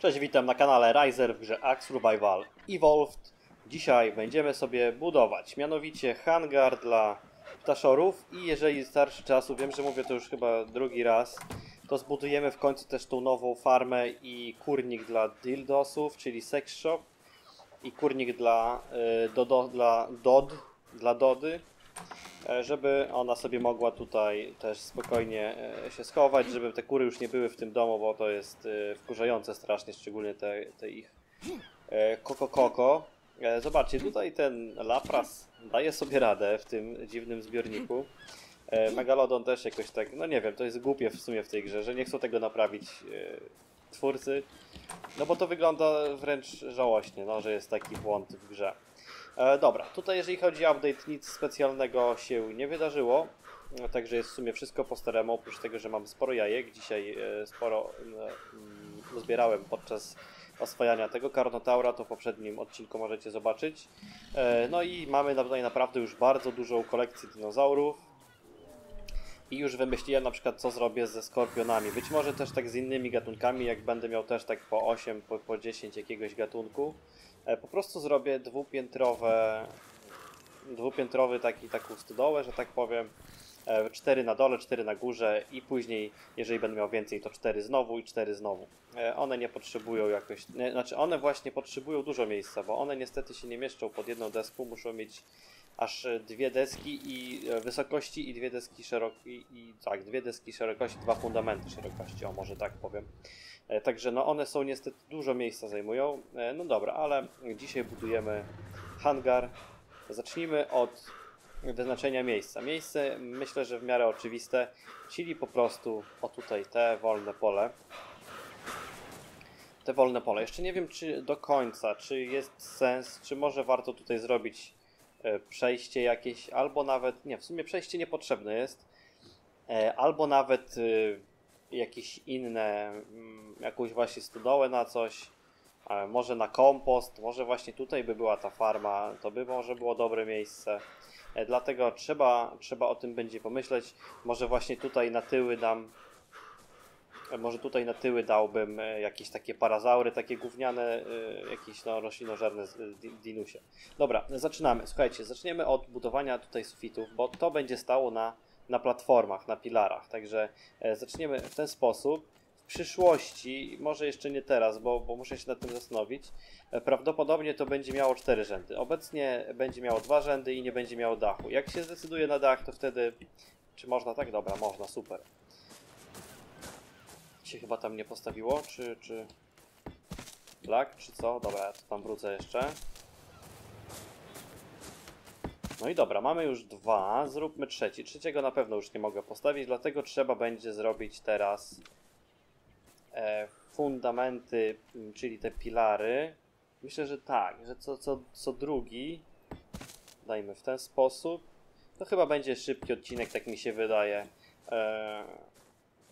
Cześć, witam na kanale Riser w grze Axe Survival Evolved. Dzisiaj będziemy sobie budować, mianowicie hangar dla ptaszorów i jeżeli starszy czasu, wiem, że mówię to już chyba drugi raz, to zbudujemy w końcu też tą nową farmę i kurnik dla dildosów, czyli sex shop i kurnik dla, y, do, do, dla dod, dla dody, żeby ona sobie mogła tutaj też spokojnie e, się schować, żeby te kury już nie były w tym domu, bo to jest e, wkurzające strasznie, szczególnie te, te ich e, koko koko. E, Zobaczcie, tutaj ten lapras daje sobie radę w tym dziwnym zbiorniku. E, Megalodon też jakoś tak, no nie wiem, to jest głupie w sumie w tej grze, że nie chcą tego naprawić e, twórcy. No bo to wygląda wręcz żałośnie, no, że jest taki błąd w grze. E, dobra, tutaj jeżeli chodzi o update, nic specjalnego się nie wydarzyło. E, Także jest w sumie wszystko po staremu, oprócz tego, że mam sporo jajek. Dzisiaj e, sporo e, mm, uzbierałem podczas oswajania tego Karnotaura, to w poprzednim odcinku możecie zobaczyć. No i mamy tutaj naprawdę już bardzo dużą kolekcję dinozaurów. I już wymyśliłem na przykład co zrobię ze skorpionami. Być może też tak z innymi gatunkami, jak będę miał też tak po 8, po, po 10 jakiegoś gatunku. E, Po prostu zrobię dwupiętrowe, dwupiętrowy taki, taką stodołę, że tak powiem. E, Cztery na dole, cztery na górze i później, jeżeli będę miał więcej, to cztery znowu i cztery znowu. E, One nie potrzebują jakoś, znaczy one właśnie potrzebują dużo miejsca, bo one niestety się nie mieszczą pod jedną deską, muszą mieć aż dwie deski i e, wysokości i dwie deski szerokości, i tak, dwie deski szerokości, dwa fundamenty szerokości, o może tak powiem. E, Także no one są niestety dużo miejsca zajmują. E, No dobra, ale dzisiaj budujemy hangar. Zacznijmy od wyznaczenia miejsca. Miejsce myślę, że w miarę oczywiste, czyli po prostu o tutaj te wolne pole. Te wolne pole. Jeszcze nie wiem czy do końca, czy jest sens, czy może warto tutaj zrobić przejście jakieś, albo nawet, nie, w sumie przejście niepotrzebne jest, e, albo nawet e, jakieś inne, mm, jakąś właśnie stodołę na coś, e, może na kompost, może właśnie tutaj by była ta farma, to by może było dobre miejsce. E, Dlatego trzeba, trzeba o tym będzie pomyśleć. Może właśnie tutaj na tyły dam. E, Może tutaj na tyły dałbym e, jakieś takie parazaury, takie gówniane, e, jakieś no, roślinożerne dinusie. Dobra, zaczynamy. Słuchajcie, zaczniemy od budowania tutaj sufitów, bo to będzie stało na, na platformach, na pilarach. Także zaczniemy w ten sposób. W przyszłości, może jeszcze nie teraz, bo, bo muszę się nad tym zastanowić, prawdopodobnie to będzie miało cztery rzędy. Obecnie będzie miało dwa rzędy i nie będzie miało dachu. Jak się zdecyduje na dach, to wtedy... Czy można tak? Dobra, można, super. Się chyba tam nie postawiło, czy... czy... Black, czy co? Dobra, ja tu tam wrócę jeszcze. No i dobra, mamy już dwa, zróbmy trzeci. Trzeciego na pewno już nie mogę postawić, dlatego trzeba będzie zrobić teraz e, fundamenty, czyli te pilary. Myślę, że tak, że co, co, co drugi dajmy w ten sposób. To chyba będzie szybki odcinek, tak mi się wydaje. E,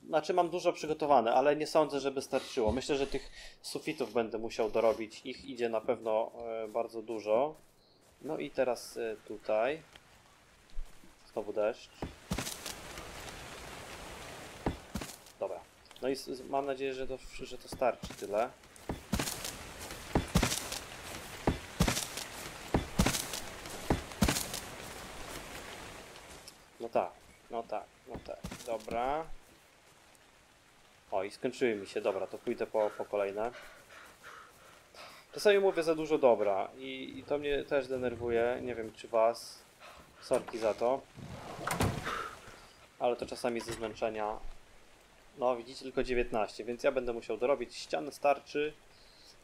znaczy mam dużo przygotowane, ale nie sądzę, żeby starczyło. Myślę, że tych sufitów będę musiał dorobić. Ich idzie na pewno e, bardzo dużo. No i teraz e, tutaj. Znowu deszcz. Dobra. No i mam nadzieję, że to, że to starczy tyle. No tak, no tak, no tak. Dobra. O, i skończyły mi się. Dobra, to pójdę po, po kolejne. Czasami mówię za dużo dobra i, i to mnie też denerwuje. Nie wiem, czy was. Sorki za to. Ale to czasami ze zmęczenia. No, widzicie, tylko 19, więc ja będę musiał dorobić. Ścian starczy.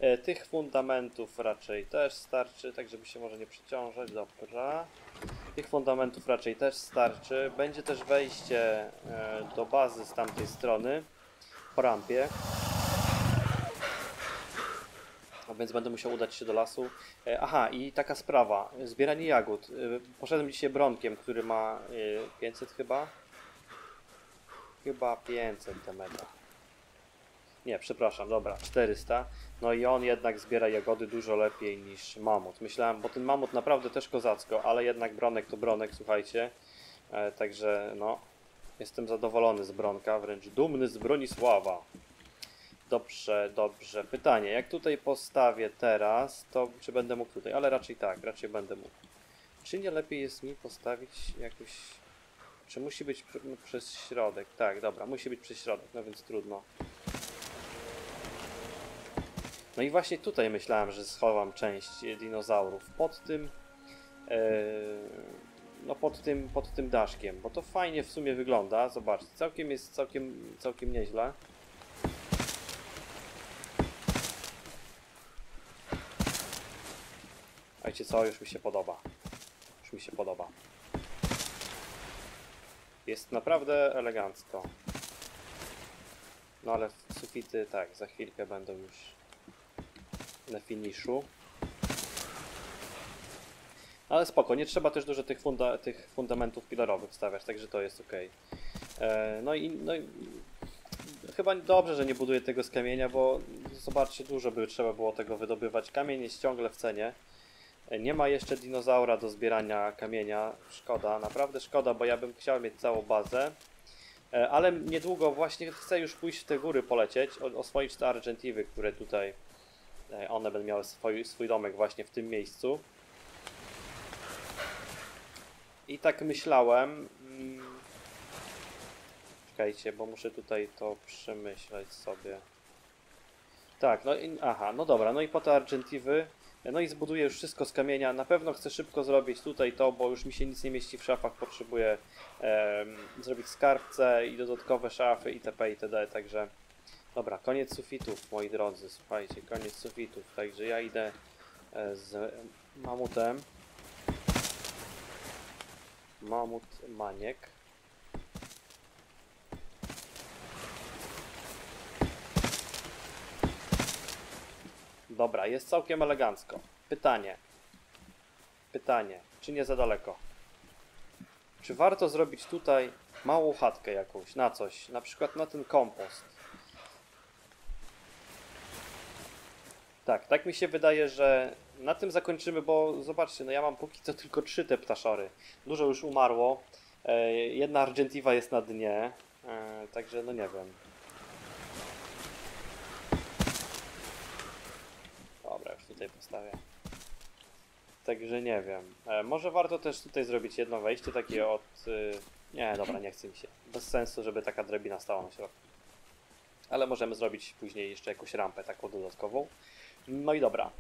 E, tych fundamentów raczej też starczy, tak żeby się może nie przeciążać. Dobra. Tych fundamentów raczej też starczy. Będzie też wejście e, do bazy z tamtej strony. Po rampie. A więc będę musiał udać się do lasu. E, Aha, i taka sprawa. Zbieranie jagód. E, Poszedłem dzisiaj bronkiem, który ma e, 500 chyba. Chyba 500 temeta. Nie, przepraszam, dobra, 400. No i on jednak zbiera jagody dużo lepiej niż mamut. Myślałem, bo ten mamut naprawdę też kozacko, ale jednak bronek to bronek, słuchajcie. E, także no, jestem zadowolony z bronka, wręcz dumny z Bronisława. Dobrze, dobrze. Pytanie, jak tutaj postawię teraz, to czy będę mógł tutaj? Ale raczej tak, raczej będę mógł. Czy nie lepiej jest mi postawić jakoś... Czy musi być pr- no, przez środek? Tak, dobra, musi być przez środek, no więc trudno. No i właśnie tutaj myślałem, że schowam część dinozaurów. Pod tym... e, no pod tym, pod tym daszkiem, bo to fajnie w sumie wygląda. Zobaczcie, całkiem jest całkiem, całkiem nieźle. A wiecie co, już mi się podoba. Już mi się podoba. Jest naprawdę elegancko. No ale sufity tak, za chwilkę będą już na finiszu. Ale spoko, nie trzeba też dużo tych, funda tych fundamentów pilarowych stawiać, także to jest ok. E, no, i, no i chyba dobrze, że nie buduję tego z kamienia, bo zobaczcie, dużo by trzeba było tego wydobywać. Kamień jest ciągle w cenie. E, Nie ma jeszcze dinozaura do zbierania kamienia. Szkoda, naprawdę szkoda, bo ja bym chciał mieć całą bazę. E, Ale niedługo właśnie chcę już pójść w te góry polecieć, oswoić te Argentiwy, które tutaj, e, one będą miały swój, swój domek właśnie w tym miejscu. I tak myślałem. mm, Czekajcie, bo muszę tutaj to przemyśleć sobie. Tak, no i, aha, no dobra, no i po te Argentiwy, no i zbuduję już wszystko z kamienia. Na pewno chcę szybko zrobić tutaj to, bo już mi się nic nie mieści w szafach. Potrzebuję em, zrobić skarbce i dodatkowe szafy itp. itd. Także dobra, koniec sufitów, moi drodzy. Słuchajcie, koniec sufitów. Także ja idę e, z mamutem. Mamut Maniek. Dobra, jest całkiem elegancko. Pytanie. Pytanie, czy nie za daleko? Czy warto zrobić tutaj małą chatkę jakąś, na coś, na przykład na ten kompost? Tak, tak mi się wydaje, że na tym zakończymy, bo zobaczcie, no ja mam póki co tylko trzy te ptaszory. Dużo już umarło. E, Jedna Argentiva jest na dnie, e, także no nie wiem. Dobra, już tutaj postawię. Także nie wiem. E, może warto też tutaj zrobić jedno wejście takie od... Y... Nie, dobra, nie chce mi się. Bez sensu, żeby taka drabina stała na środku. Ale możemy zrobić później jeszcze jakąś rampę taką dodatkową. No i dobra.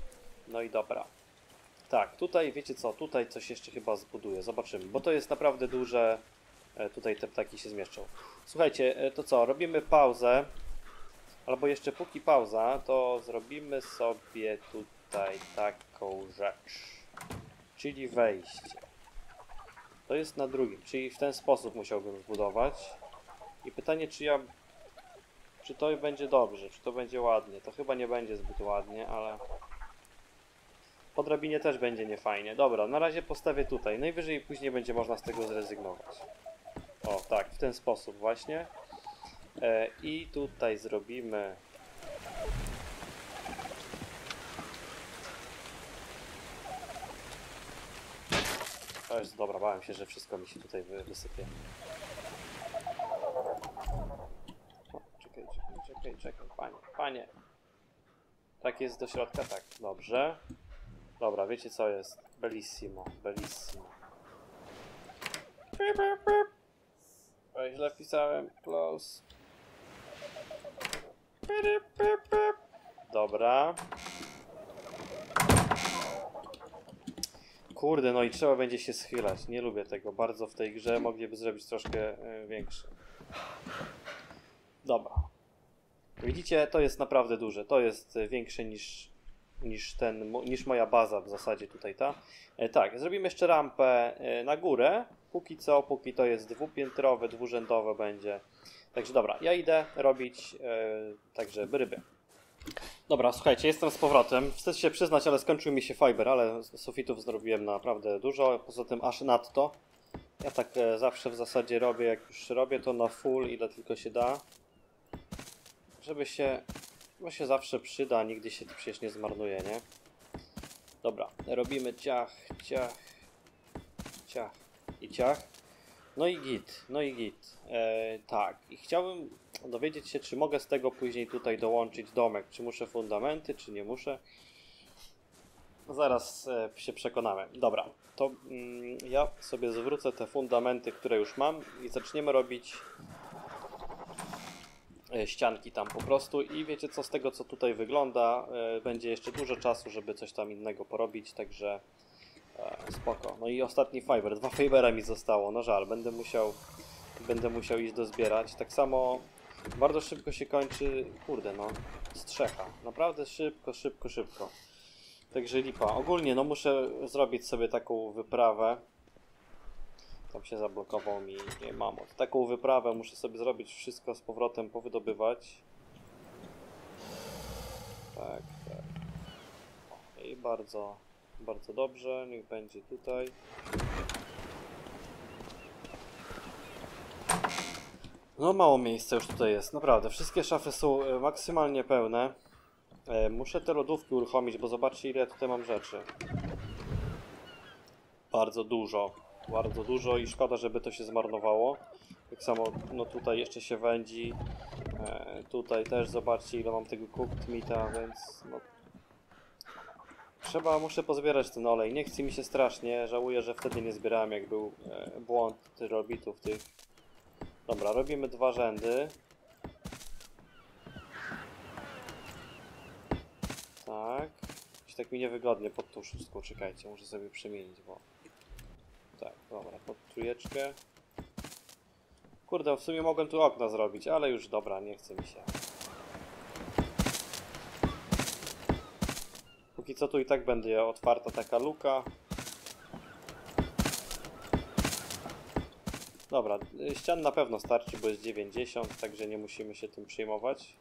No i dobra. Tak, tutaj wiecie co, tutaj coś jeszcze chyba zbuduję. Zobaczymy, bo to jest naprawdę duże. E, Tutaj te ptaki się zmieszczą. Słuchajcie, e, to co, robimy pauzę. Albo jeszcze póki pauza, to zrobimy sobie tutaj taką rzecz. Czyli wejście. To jest na drugim, czyli w ten sposób musiałbym zbudować. I pytanie, czy ja. Czy to będzie dobrze, czy to będzie ładnie? To chyba nie będzie zbyt ładnie, ale. Po drabinie też będzie niefajnie. Dobra, na razie postawię tutaj. Najwyżej później będzie można z tego zrezygnować. O, tak, w ten sposób właśnie. E, I tutaj zrobimy. To jest dobra, bałem się, że wszystko mi się tutaj wy, wysypie. Czekaj, czekaj, czekaj, czekaj, panie, panie. Tak jest do środka, tak, dobrze. Dobra, wiecie co jest? Bellissimo, bellissimo. Pip, pip, pip. Źle pisałem. Close. Pip, pip, pip. Dobra. Kurde, no i trzeba będzie się schylać. Nie lubię tego bardzo w tej grze. Mogliby zrobić troszkę y, większy. Dobra. Widzicie, to jest naprawdę duże. To jest y, większe niż, niż, ten, niż moja baza w zasadzie tutaj ta. E, tak, zrobimy jeszcze rampę e, na górę. Póki co, póki to jest dwupiętrowe, dwurzędowe będzie. Także dobra, ja idę robić e, także ryby. Dobra, słuchajcie, jestem z powrotem. Wstyd się przyznać, ale skończył mi się fiber, ale sufitów zrobiłem naprawdę dużo. Poza tym aż nadto. Ja tak zawsze w zasadzie robię, jak już robię to na full, ile tylko się da. Żeby się, bo się zawsze przyda, nigdy się to przecież nie zmarnuje, nie? Dobra, robimy ciach, ciach, ciach i ciach. No i git, no i git. E, tak, i chciałbym dowiedzieć się, czy mogę z tego później tutaj dołączyć domek, czy muszę fundamenty, czy nie muszę. Zaraz e, się przekonamy. Dobra, to mm, ja sobie zwrócę te fundamenty, które już mam i zaczniemy robić ścianki tam po prostu i wiecie co, z tego co tutaj wygląda, e, będzie jeszcze dużo czasu, żeby coś tam innego porobić, także e, spoko. No i ostatni fiber, dwa fibera mi zostało, no żal, będę musiał, będę musiał iść dozbierać. Tak samo bardzo szybko się kończy, kurde no, strzecha, naprawdę szybko, szybko, szybko. Także lipa. Ogólnie no muszę zrobić sobie taką wyprawę. Tam się zablokował mi mamot. Taką wyprawę muszę sobie zrobić wszystko z powrotem powydobywać. Tak, tak. I bardzo, bardzo dobrze. Niech będzie tutaj. No mało miejsca już tutaj jest, naprawdę. Wszystkie szafy są e, maksymalnie pełne. E, Muszę te lodówki uruchomić, bo zobaczcie ile tutaj mam rzeczy. Bardzo dużo. Bardzo dużo i szkoda, żeby to się zmarnowało. Tak samo, no tutaj jeszcze się wędzi. E, tutaj też zobaczcie ile mam tego cooked meata, więc no... Trzeba, muszę pozbierać ten olej. Nie chce mi się strasznie. Żałuję, że wtedy nie zbierałem, jak był e, błąd tyrolbitów tych. Dobra, robimy dwa rzędy. Tak. Jakoś tak mi niewygodnie pod tą szóstką. Czekajcie, muszę sobie przemienić, bo... Tak, dobra, pod trójeczkę. Kurde, w sumie mogłem tu okna zrobić, ale już dobra, nie chce mi się. Póki co tu i tak będzie otwarta taka luka. Dobra, y, ścian na pewno starczy, bo jest 90, także nie musimy się tym przejmować.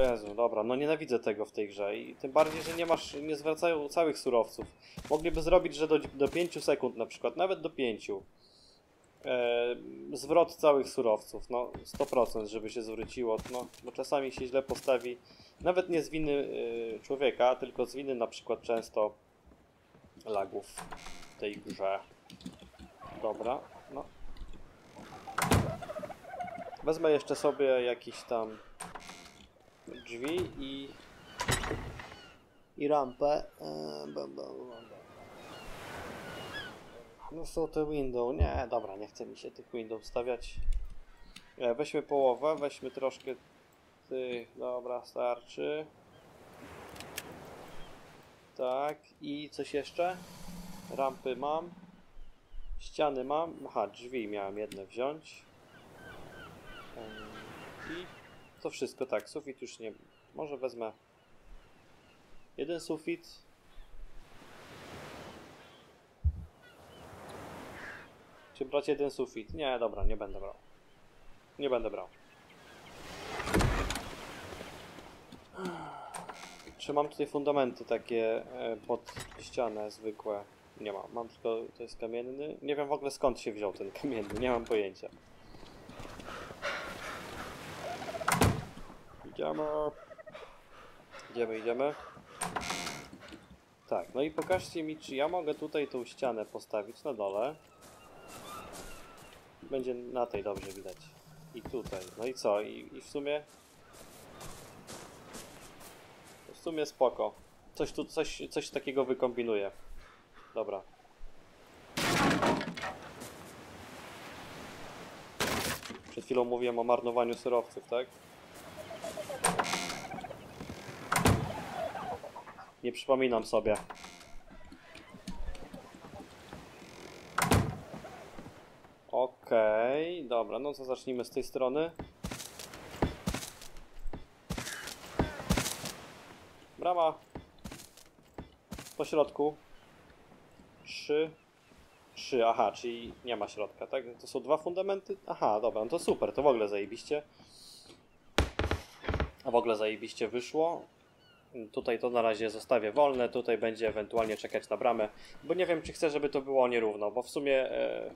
Jezu, dobra, no nienawidzę tego w tej grze i tym bardziej, że nie masz, nie zwracają całych surowców. Mogliby zrobić, że do, do 5 sekund na przykład, nawet do 5. E, zwrot całych surowców, no 100%, żeby się zwróciło, no, bo czasami się źle postawi, nawet nie z winy y, człowieka, tylko z winy na przykład często lagów w tej grze. Dobra, no. Wezmę jeszcze sobie jakiś tam drzwi i i rampę. E. No są te window. Nie, dobra, nie chce mi się tych window stawiać. E, weźmy połowę, weźmy troszkę tych. Dobra, starczy. Tak, i coś jeszcze? Rampy mam. Ściany mam. Aha, drzwi miałem jedne wziąć. I to wszystko, tak. Sufit już nie. Może wezmę jeden sufit. Czy brać jeden sufit? Nie, dobra, nie będę brał. Nie będę brał. Czy mam tutaj fundamenty takie e, pod ścianę zwykłe? Nie mam. Mam tylko, to jest kamienny. Nie wiem w ogóle skąd się wziął ten kamienny, nie mam pojęcia. Idziemy. Idziemy, idziemy. Tak, no i pokażcie mi, czy ja mogę tutaj tą ścianę postawić na dole. Będzie na tej dobrze widać. I tutaj. No i co? I, i w sumie... W sumie spoko. Coś tu, coś, coś takiego wykombinuję. Dobra. Przed chwilą mówiłem o marnowaniu surowców, tak? Nie przypominam sobie. Okej, dobra, no to zacznijmy z tej strony. Brama. Po środku. Trzy. Trzy, aha, czyli nie ma środka, tak? To są dwa fundamenty? Aha, dobra, no to super, to w ogóle zajebiście. A w ogóle zajebiście wyszło. Tutaj to na razie zostawię wolne, tutaj będzie ewentualnie czekać na bramę, bo nie wiem, czy chcę, żeby to było nierówno, bo w sumie, e,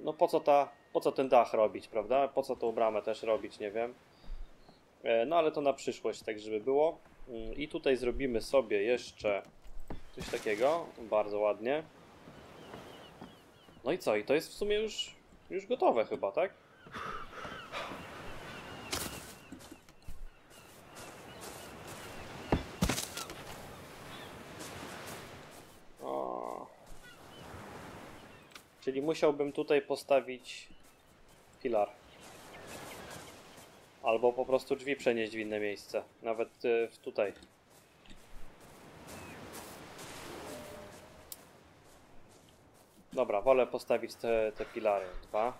no po co ta, po co ten dach robić, prawda? Po co tą bramę też robić, nie wiem. E, no ale to na przyszłość, tak żeby było. Mm, I tutaj zrobimy sobie jeszcze Coś takiego, bardzo ładnie. No i co? I to jest w sumie już, już gotowe chyba, tak? Czyli musiałbym tutaj postawić filar. Albo po prostu drzwi przenieść w inne miejsce. Nawet y, w tutaj. Dobra, wolę postawić te, te filary. Dwa.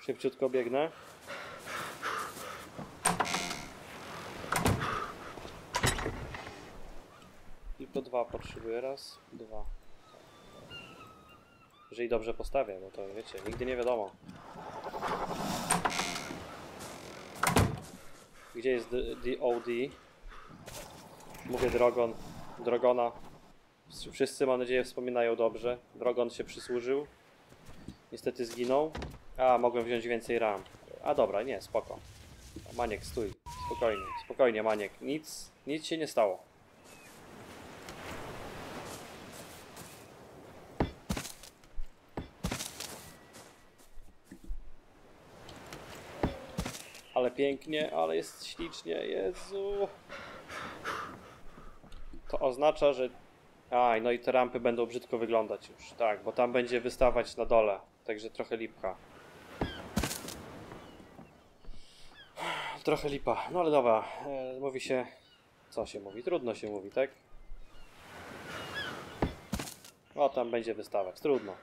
Szybciutko biegnę. Tylko dwa potrzebuję. Raz, dwa. Jeżeli dobrze postawię, no to wiecie, nigdy nie wiadomo. Gdzie jest DOD? Mówię Drogon. Drogona. Wszyscy mam nadzieję wspominają dobrze. Drogon się przysłużył. Niestety zginął. A, mogłem wziąć więcej ram. A dobra, nie, spoko. Maniek, stój. Spokojnie, spokojnie, Maniek. Nic, nic się nie stało. Ale pięknie, ale jest ślicznie, Jezu. To oznacza, że... Aj, no i te rampy będą brzydko wyglądać już, tak, bo tam będzie wystawać na dole, także trochę lipka. Trochę lipa, no ale dobra, e, mówi się... Co się mówi? Trudno się mówi, tak? O, tam będzie wystawać, trudno.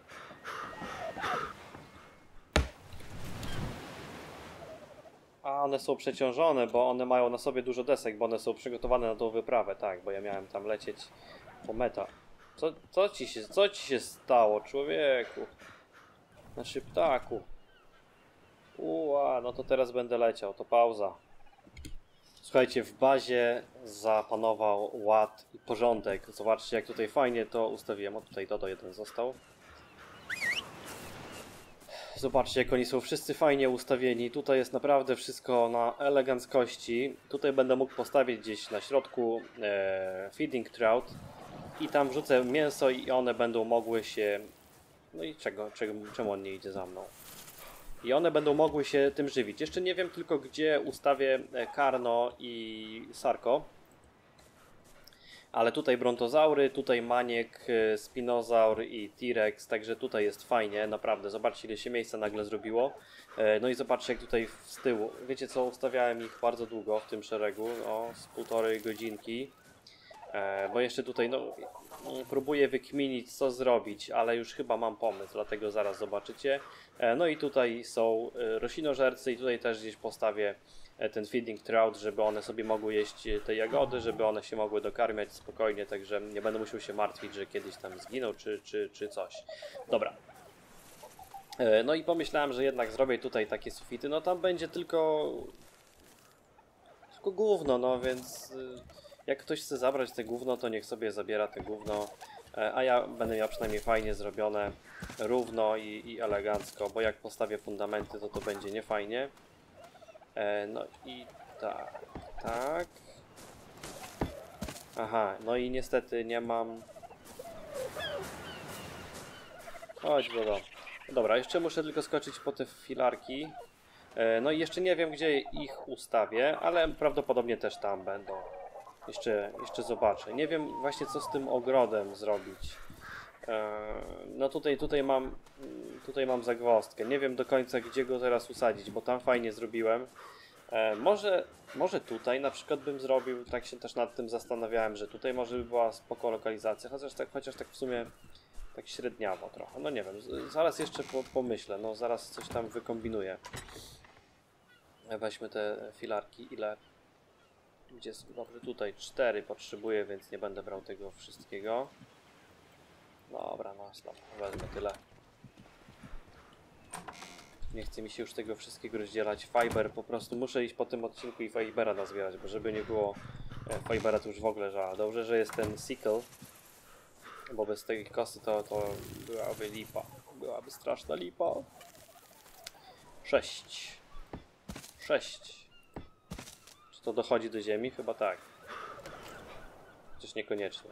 A one są przeciążone, bo one mają na sobie dużo desek, bo one są przygotowane na tą wyprawę, tak, bo ja miałem tam lecieć po meta. Co, co, ci, się, co ci się stało, człowieku? Znaczy ptaku. Uła, no to teraz będę leciał, to pauza. Słuchajcie, w bazie zapanował ład i porządek. Zobaczcie, jak tutaj fajnie to ustawiłem. O, tutaj Dodo jeden został. Zobaczcie, jak oni są wszyscy fajnie ustawieni. Tutaj jest naprawdę wszystko na eleganckości. Tutaj będę mógł postawić gdzieś na środku e, feeding trout i tam wrzucę mięso i one będą mogły się... No i czego, czego, czemu on nie idzie za mną? I one będą mogły się tym żywić. Jeszcze nie wiem tylko, gdzie ustawię e, Karno i Sarko. Ale tutaj brontozaury, tutaj maniek, e, spinozaur i T-Rex, także tutaj jest fajnie, naprawdę. Zobaczcie, ile się miejsca nagle zrobiło. E, No i zobaczcie, jak tutaj z tyłu. Wiecie co, ustawiałem ich bardzo długo w tym szeregu, o, z półtorej godzinki. E, Bo jeszcze tutaj, no, mm, próbuję wykminić, co zrobić, ale już chyba mam pomysł, dlatego zaraz zobaczycie. E, No i tutaj są e, roślinożercy i tutaj też gdzieś postawię ten feeding trout, żeby one sobie mogły jeść e, te jagody, żeby one się mogły dokarmiać spokojnie, także nie będę musiał się martwić, że kiedyś tam zginą czy, czy, czy coś. Dobra. E, No i pomyślałem, że jednak zrobię tutaj takie sufity, no tam będzie tylko tylko gówno, no więc jak ktoś chce zabrać te gówno, to niech sobie zabiera te gówno, e, a ja będę miał przynajmniej fajnie zrobione, równo i, i elegancko, bo jak postawię fundamenty, to to będzie niefajnie. E, No i tak, tak. Aha, no i niestety nie mam... Chodź, Bodo. Dobra, jeszcze muszę tylko skoczyć po te filarki. E, No i jeszcze nie wiem, gdzie ich ustawię, ale prawdopodobnie też tam będą. Jeszcze, jeszcze zobaczę. Nie wiem właśnie, co z tym ogrodem zrobić. E, No tutaj, tutaj mam tutaj mam zagwozdkę. Nie wiem do końca, gdzie go teraz usadzić, bo tam fajnie zrobiłem. E, Może, może tutaj na przykład bym zrobił, tak się też nad tym zastanawiałem, że tutaj może by była spoko lokalizacja, chociaż tak, chociaż tak w sumie tak średniawo trochę. No nie wiem, zaraz jeszcze po, pomyślę, no zaraz coś tam wykombinuję. Weźmy te filarki, ile? Gdzie jest? Dobrze, tutaj cztery potrzebuję, więc nie będę brał tego wszystkiego. Dobra, no stop, wezmę tyle. Nie chce mi się już tego wszystkiego rozdzielać. Fiber, po prostu muszę iść po tym odcinku i Fibera nazbierać, bo żeby nie było e, Fibera to już w ogóle żal. Dobrze, że jest ten sickle, bo bez tej kosy to, to byłaby lipa. Byłaby straszna lipa. Sześć. Sześć. Czy to dochodzi do ziemi? Chyba tak. Chociaż niekoniecznie.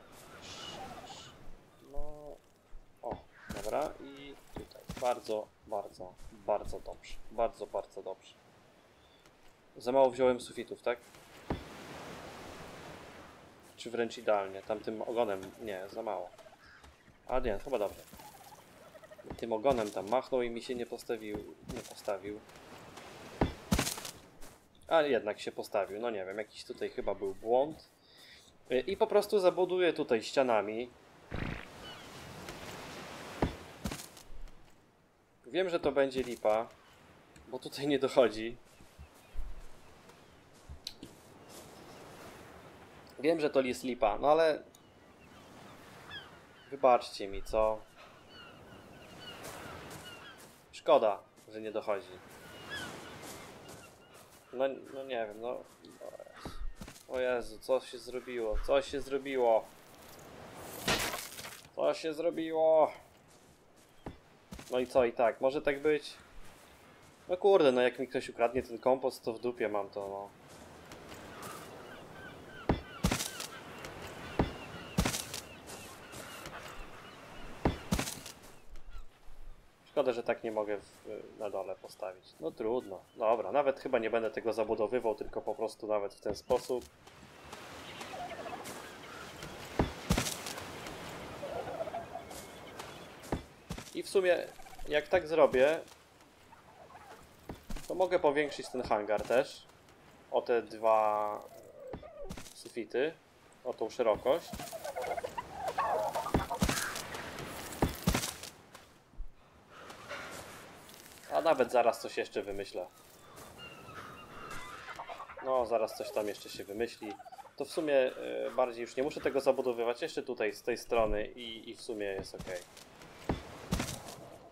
Dobra, i tutaj. Bardzo, bardzo, bardzo dobrze. Bardzo, bardzo dobrze. Za mało wziąłem sufitów, tak? Czy wręcz idealnie? Tamtym ogonem nie, za mało. A nie, chyba dobrze. Tym ogonem tam machnął i mi się nie postawił. Nie postawił. Ale jednak się postawił. No nie wiem, jakiś tutaj chyba był błąd. Y, I po prostu zabuduję tutaj ścianami. Wiem, że to będzie lipa, bo tutaj nie dochodzi. Wiem, że to jest lipa, no ale wybaczcie mi, co? Szkoda, że nie dochodzi. No, no nie wiem, no. O Jezu, co się zrobiło? Co się zrobiło? Co się zrobiło? No i co, i tak, może tak być? No kurde, no jak mi ktoś ukradnie ten kompost, to w dupie mam to, no. Szkoda, że tak nie mogę w, na dole postawić. No trudno. Dobra, nawet chyba nie będę tego zabudowywał, tylko po prostu nawet w ten sposób. W sumie, jak tak zrobię, to mogę powiększyć ten hangar też o te dwa sufity, o tą szerokość. A nawet zaraz coś jeszcze wymyślę. No, zaraz coś tam jeszcze się wymyśli. To w sumie e, bardziej już nie muszę tego zabudowywać. Jeszcze tutaj z tej strony i, i w sumie jest ok.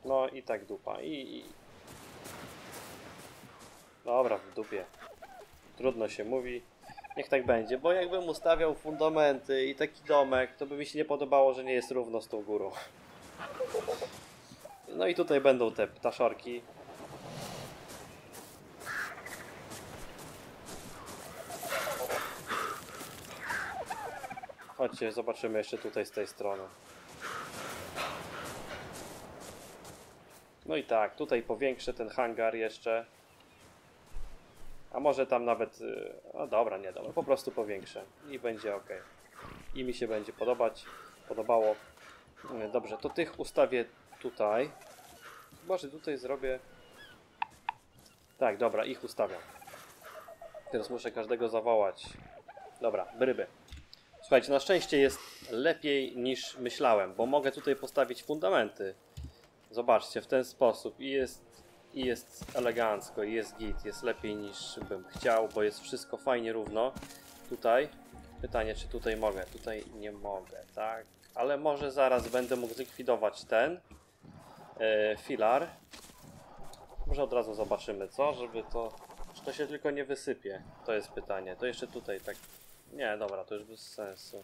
No i tak dupa. I, i... Dobra, w dupie. Trudno się mówi. Niech tak będzie, bo jakbym ustawiał fundamenty i taki domek, to by mi się nie podobało, że nie jest równo z tą górą. No i tutaj będą te ptaszorki. Chodźcie, zobaczymy jeszcze tutaj z tej strony. No i tak, tutaj powiększę ten hangar jeszcze. A może tam nawet... y, No dobra, nie dobra, po prostu powiększę i będzie ok. I mi się będzie podobać, podobało. Y, Dobrze, to tych ustawię tutaj. Chyba, że tutaj zrobię... Tak, dobra, ich ustawiam. Teraz muszę każdego zawołać. Dobra, bryby. Słuchajcie, na szczęście jest lepiej niż myślałem, bo mogę tutaj postawić fundamenty. Zobaczcie, w ten sposób i jest, i jest elegancko, i jest git, jest lepiej niż bym chciał, bo jest wszystko fajnie równo. Tutaj, pytanie czy tutaj mogę, tutaj nie mogę, tak? Ale może zaraz będę mógł zlikwidować ten e, filar. Może od razu zobaczymy, co? Żeby to, czy to się tylko nie wysypie, to jest pytanie. To jeszcze tutaj tak, nie, dobra, to już bez sensu.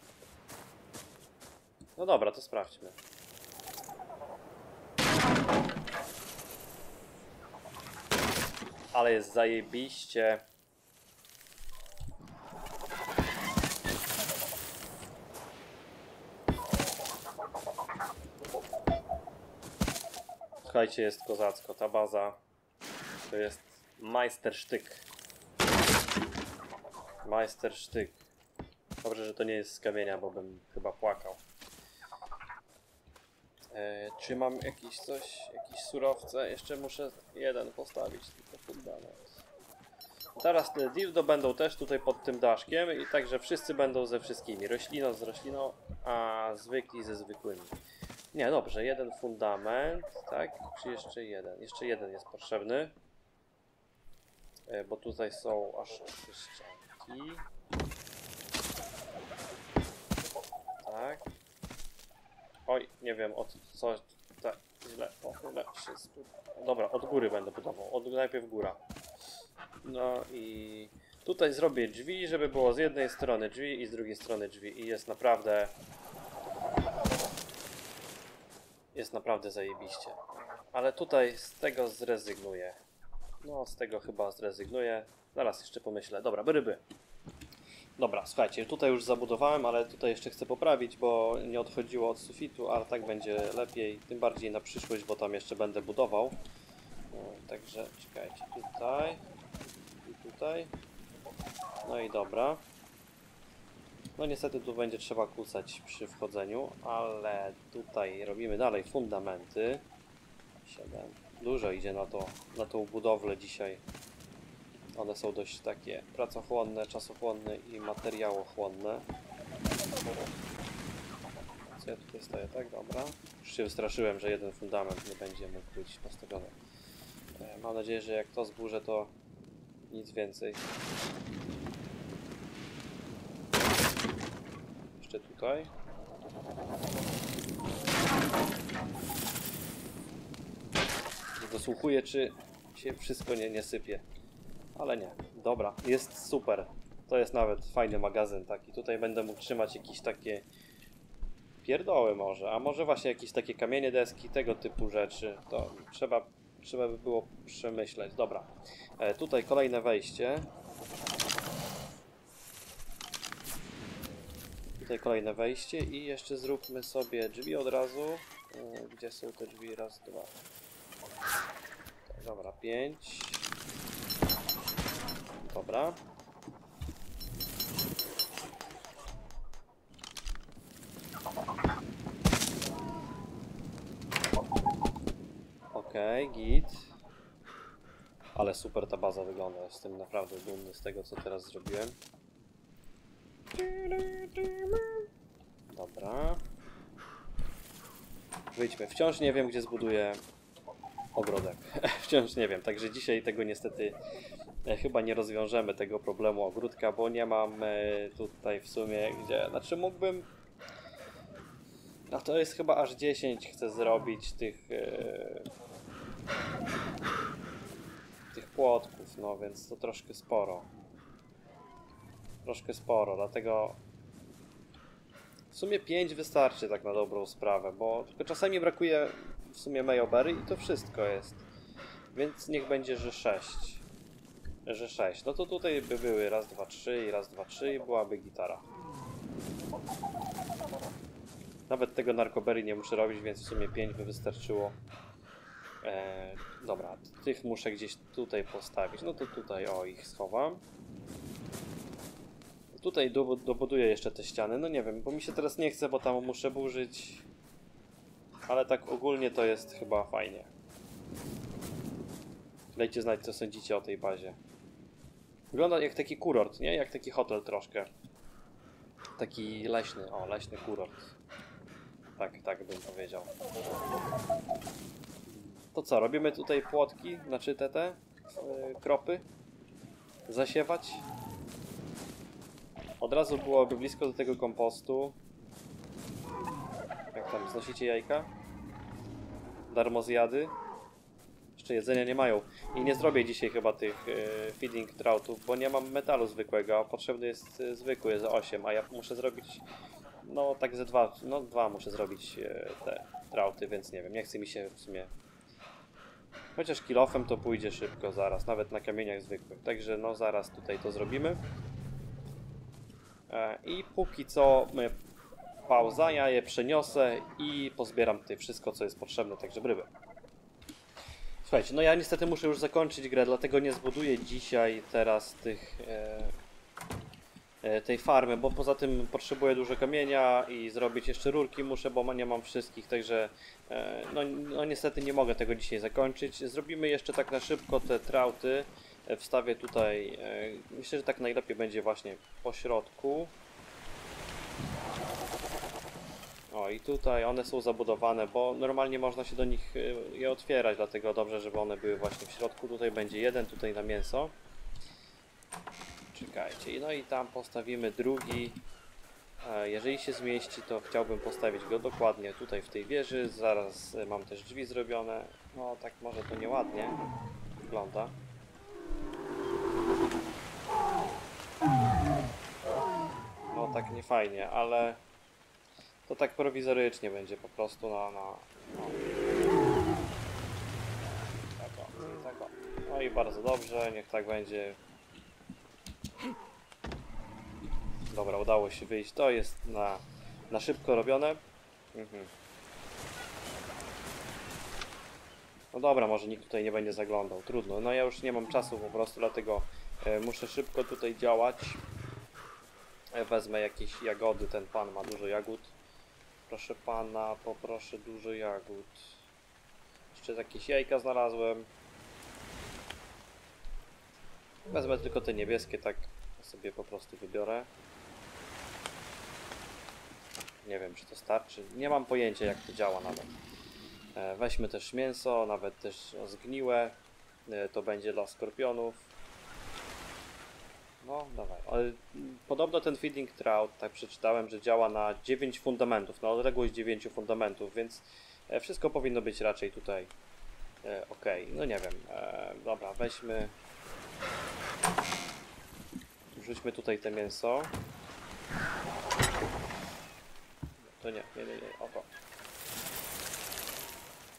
No dobra, to sprawdźmy. Ale jest zajebiście. Słuchajcie, jest kozacko. Ta baza to jest majstersztyk. Majstersztyk. Dobrze, że to nie jest z kamienia, bo bym chyba płakał. E, czy mam jakieś coś, jakieś surowce? Jeszcze muszę jeden postawić, tylko fundament. Teraz te dildo będą też tutaj pod tym daszkiem i także wszyscy będą ze wszystkimi. Roślino z rośliną, a zwykli ze zwykłymi. Nie, dobrze, jeden fundament, tak? Czy jeszcze jeden? Jeszcze jeden jest potrzebny. E, bo tutaj są aż trzy ścianki. Tak. Oj, nie wiem o co. Tak, źle. Źle się Dobra, od góry będę budował. Od najpierw góra. No i tutaj zrobię drzwi, żeby było z jednej strony drzwi i z drugiej strony drzwi. I jest naprawdę. Jest naprawdę zajebiście. Ale tutaj z tego zrezygnuję. No, z tego chyba zrezygnuję. Zaraz jeszcze pomyślę. Dobra, ryby. Dobra, słuchajcie, tutaj już zabudowałem, ale tutaj jeszcze chcę poprawić, bo nie odchodziło od sufitu, ale tak będzie lepiej, tym bardziej na przyszłość, bo tam jeszcze będę budował. No, także czekajcie, tutaj i tutaj. No i dobra. No niestety tu będzie trzeba kłócać przy wchodzeniu, ale tutaj robimy dalej fundamenty. 7. Dużo idzie na to, na tą budowlę dzisiaj. One są dość takie pracochłonne, czasochłonne i materiałochłonne. Co ja tutaj stoję, tak? Dobra. Już się wystraszyłem, że jeden fundament nie będzie mógł być postawiony. E, Mam nadzieję, że jak to zburzę, to nic więcej. Jeszcze tutaj. Dosłuchuję, czy się wszystko nie, nie sypie. Ale nie. Dobra, jest super. To jest nawet fajny magazyn taki. Tutaj będę mógł trzymać jakieś takie pierdoły może, a może właśnie jakieś takie kamienie deski, tego typu rzeczy. To trzeba, trzeba by było przemyśleć. Dobra. E, tutaj kolejne wejście. Tutaj kolejne wejście i jeszcze zróbmy sobie drzwi od razu. E, Gdzie są te drzwi? Raz, dwa. Dobra, pięć. Dobra. Okej, git. Ale super ta baza wygląda. Jestem naprawdę dumny z tego, co teraz zrobiłem. Dobra. Wyjdźmy. Wciąż nie wiem, gdzie zbuduję ogrodek. Wciąż nie wiem. Także dzisiaj tego niestety chyba nie rozwiążemy tego problemu ogródka, bo nie mam e, tutaj w sumie gdzie. Znaczy mógłbym. No to jest chyba aż 10 chcę zrobić tych. E, tych płotków, no więc to troszkę sporo. Troszkę sporo, dlatego w sumie 5 wystarczy tak na dobrą sprawę, bo tylko czasami brakuje w sumie majobery i to wszystko jest. Więc niech będzie, że 6. Że 6. No to tutaj by były raz, dwa, trzy i raz, dwa, trzy i byłaby gitara. Nawet tego narkobery nie muszę robić, więc w sumie 5 by wystarczyło. Eee, dobra, tych muszę gdzieś tutaj postawić. No to tutaj o ich schowam. Tutaj do, dobuduję jeszcze te ściany. No nie wiem, bo mi się teraz nie chce, bo tam muszę burzyć. Ale tak ogólnie to jest chyba fajnie. Dajcie znać, co sądzicie o tej bazie. Wygląda jak taki kurort, nie? Jak taki hotel troszkę. Taki leśny, o, leśny kurort. Tak, tak bym powiedział. To co, robimy tutaj płotki, znaczy te, te yy, kropy? Zasiewać? Od razu byłoby blisko do tego kompostu. Jak tam, znosicie jajka? Darmo zjady? Jeszcze jedzenia nie mają. I nie zrobię dzisiaj chyba tych e, feeding troutów, bo nie mam metalu zwykłego, a potrzebny jest e, zwykły za 8, a ja muszę zrobić no tak ze dwa, no dwa muszę zrobić e, te trauty, więc nie wiem, nie chce mi się w sumie Chociaż kilofem to pójdzie szybko zaraz, nawet na kamieniach zwykłych. Także no zaraz tutaj to zrobimy. E, I póki co my pauza, ja je przeniosę i pozbieram tutaj wszystko, co jest potrzebne, także bryby. Słuchajcie, no ja niestety muszę już zakończyć grę, dlatego nie zbuduję dzisiaj teraz tych e, e, tej farmy, bo poza tym potrzebuję dużo kamienia i zrobić jeszcze rurki muszę, bo nie mam wszystkich, także e, no, no niestety nie mogę tego dzisiaj zakończyć. Zrobimy jeszcze tak na szybko te trauty. E, Wstawię tutaj, e, myślę, że tak najlepiej będzie właśnie po środku. O i tutaj one są zabudowane, bo normalnie można się do nich e, je otwierać, dlatego dobrze, żeby one były właśnie w środku. Tutaj będzie jeden, tutaj na mięso. Czekajcie, no i tam postawimy drugi. E, Jeżeli się zmieści, to chciałbym postawić go dokładnie tutaj w tej wieży. Zaraz e, mam też drzwi zrobione. No tak może to nieładnie wygląda. No tak nie fajnie, ale to tak prowizorycznie będzie po prostu na... na no. Tak tak. No i bardzo dobrze, niech tak będzie. Dobra, udało się wyjść. To jest na, na szybko robione. Mhm. No dobra, może nikt tutaj nie będzie zaglądał. Trudno. No ja już nie mam czasu po prostu, dlatego e, muszę szybko tutaj działać. E, wezmę jakieś jagody. Ten pan ma dużo jagód. Proszę pana, poproszę dużo jagód. Jeszcze jakieś jajka znalazłem. Wezmę tylko te niebieskie, tak sobie po prostu wybiorę. Nie wiem, czy to starczy. Nie mam pojęcia, jak to działa nawet. E, Weźmy też mięso, nawet też zgniłe. E, To będzie dla skorpionów. No, dawaj. Ale mm, podobno ten feeding trout, tak przeczytałem, że działa na 9 fundamentów, na odległość 9 fundamentów, więc e, wszystko powinno być raczej tutaj e, ok. No nie wiem. E, dobra, weźmy. Wrzućmy tutaj te mięso. To nie, nie, nie, nie.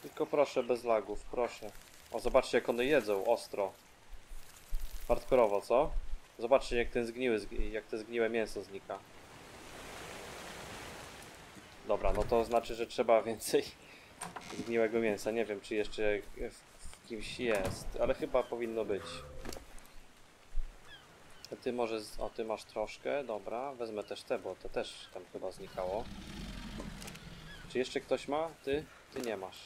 Tylko proszę bez lagów, proszę. O, zobaczcie jak one jedzą, ostro. Hardkorowo, co? Zobaczcie jak ten zgniły, zg- jak te zgniłe mięso znika. Dobra, no to znaczy, że trzeba więcej zgniłego mięsa. Nie wiem, czy jeszcze w, kimś jest, ale chyba powinno być. Ty może, z... o ty masz troszkę, dobra, wezmę też te, bo to też tam chyba znikało. Czy jeszcze ktoś ma? Ty? Ty nie masz.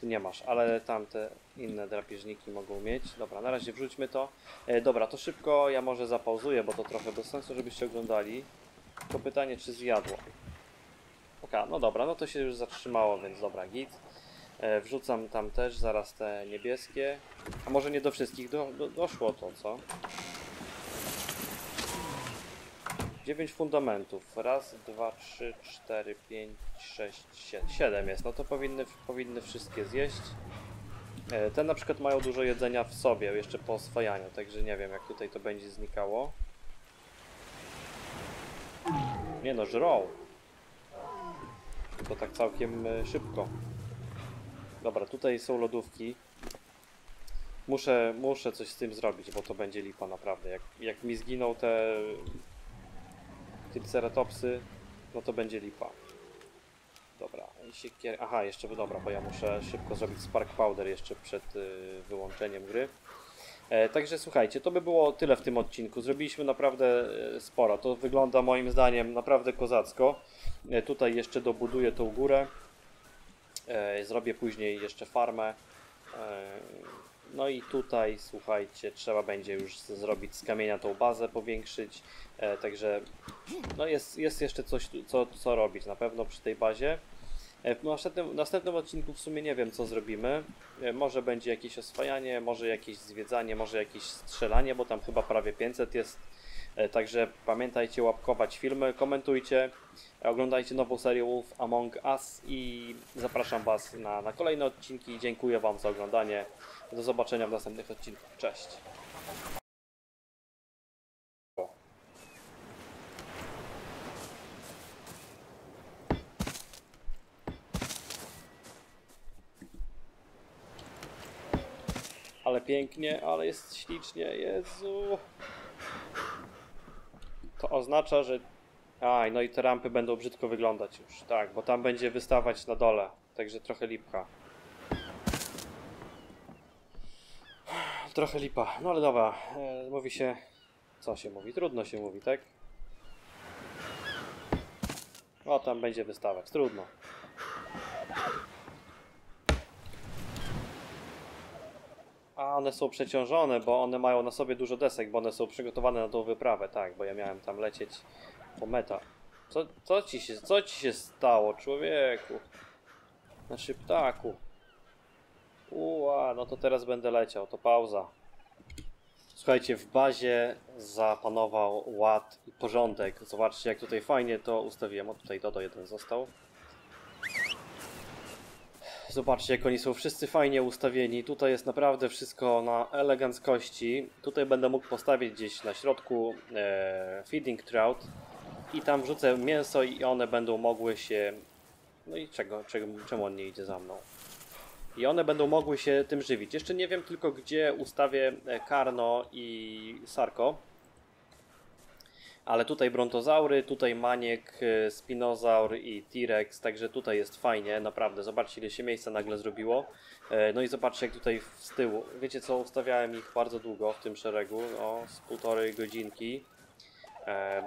Ty nie masz, ale tamte inne drapieżniki mogą mieć. Dobra, na razie wrzućmy to. E, dobra, to szybko ja może zapauzuję, bo to trochę bez sensu, żebyście oglądali. Tylko pytanie, czy zjadło. Oka, no dobra, no to się już zatrzymało, więc dobra, git. E, wrzucam tam też zaraz te niebieskie. A może nie do wszystkich do, do, doszło to, co? 9 fundamentów. Raz, dwa, trzy, cztery, pięć, sześć, siedem. Siedem jest. No to powinny, powinny wszystkie zjeść. E, Te na przykład mają dużo jedzenia w sobie, jeszcze po oswajaniu, także nie wiem jak tutaj to będzie znikało. Nie no, żrą. To tak całkiem e, szybko. Dobra, tutaj są lodówki. Muszę, muszę coś z tym zrobić, bo to będzie lipa naprawdę. Jak, jak mi zginą te Triceratopsy, no to będzie lipa. Dobra, siekier... Aha, jeszcze, dobra, bo ja muszę szybko zrobić Spark Powder jeszcze przed y, wyłączeniem gry. E, także słuchajcie, to by było tyle w tym odcinku. Zrobiliśmy naprawdę e, sporo. To wygląda moim zdaniem naprawdę kozacko. E, tutaj jeszcze dobuduję tą górę. E, zrobię później jeszcze farmę. No i tutaj, słuchajcie, trzeba będzie już zrobić z kamienia tą bazę, powiększyć. E, także no jest, jest jeszcze coś, co, co robić na pewno przy tej bazie. E, W następnym, następnym odcinku w sumie nie wiem co zrobimy. E, Może będzie jakieś oswajanie, może jakieś zwiedzanie, może jakieś strzelanie, bo tam chyba prawie 500 jest. E, Także pamiętajcie łapkować filmy, komentujcie, oglądajcie nową serię Wolf Among Us i zapraszam Was na, na kolejne odcinki. Dziękuję Wam za oglądanie. Do zobaczenia w następnych odcinkach. Cześć! Ale pięknie, ale jest ślicznie, Jezu. To oznacza, że... Aj, no i te rampy będą brzydko wyglądać już. Tak, bo tam będzie wystawać na dole. Także trochę lipka. Trochę lipa. No ale dobra, e, mówi się... Co się mówi? Trudno się mówi, tak? O, tam będzie wystawać. Trudno. A one są przeciążone, bo one mają na sobie dużo desek, bo one są przygotowane na tą wyprawę, tak, bo ja miałem tam lecieć po meta. Co, co, ci, się, co ci się stało, człowieku? Znaczy ptaku. Uła, no to teraz będę leciał, to pauza. Słuchajcie, w bazie zapanował ład i porządek. Zobaczcie, jak tutaj fajnie to ustawiłem. O, tutaj Dodo jeden został. Zobaczcie, jak oni są wszyscy fajnie ustawieni. Tutaj jest naprawdę wszystko na eleganckości. Tutaj będę mógł postawić gdzieś na środku e, feeding trout i tam wrzucę mięso i one będą mogły się... No i czego, czemu on nie idzie za mną? I one będą mogły się tym żywić. Jeszcze nie wiem tylko, gdzie ustawię e, Karno i Sarko. Ale tutaj brontozaury, tutaj maniek, e, spinozaur i T-Rex, także tutaj jest fajnie, naprawdę. Zobaczcie ile się miejsca nagle zrobiło. E, No i zobaczcie jak tutaj z tyłu. Wiecie co, ustawiałem ich bardzo długo w tym szeregu, no z półtorej godzinki.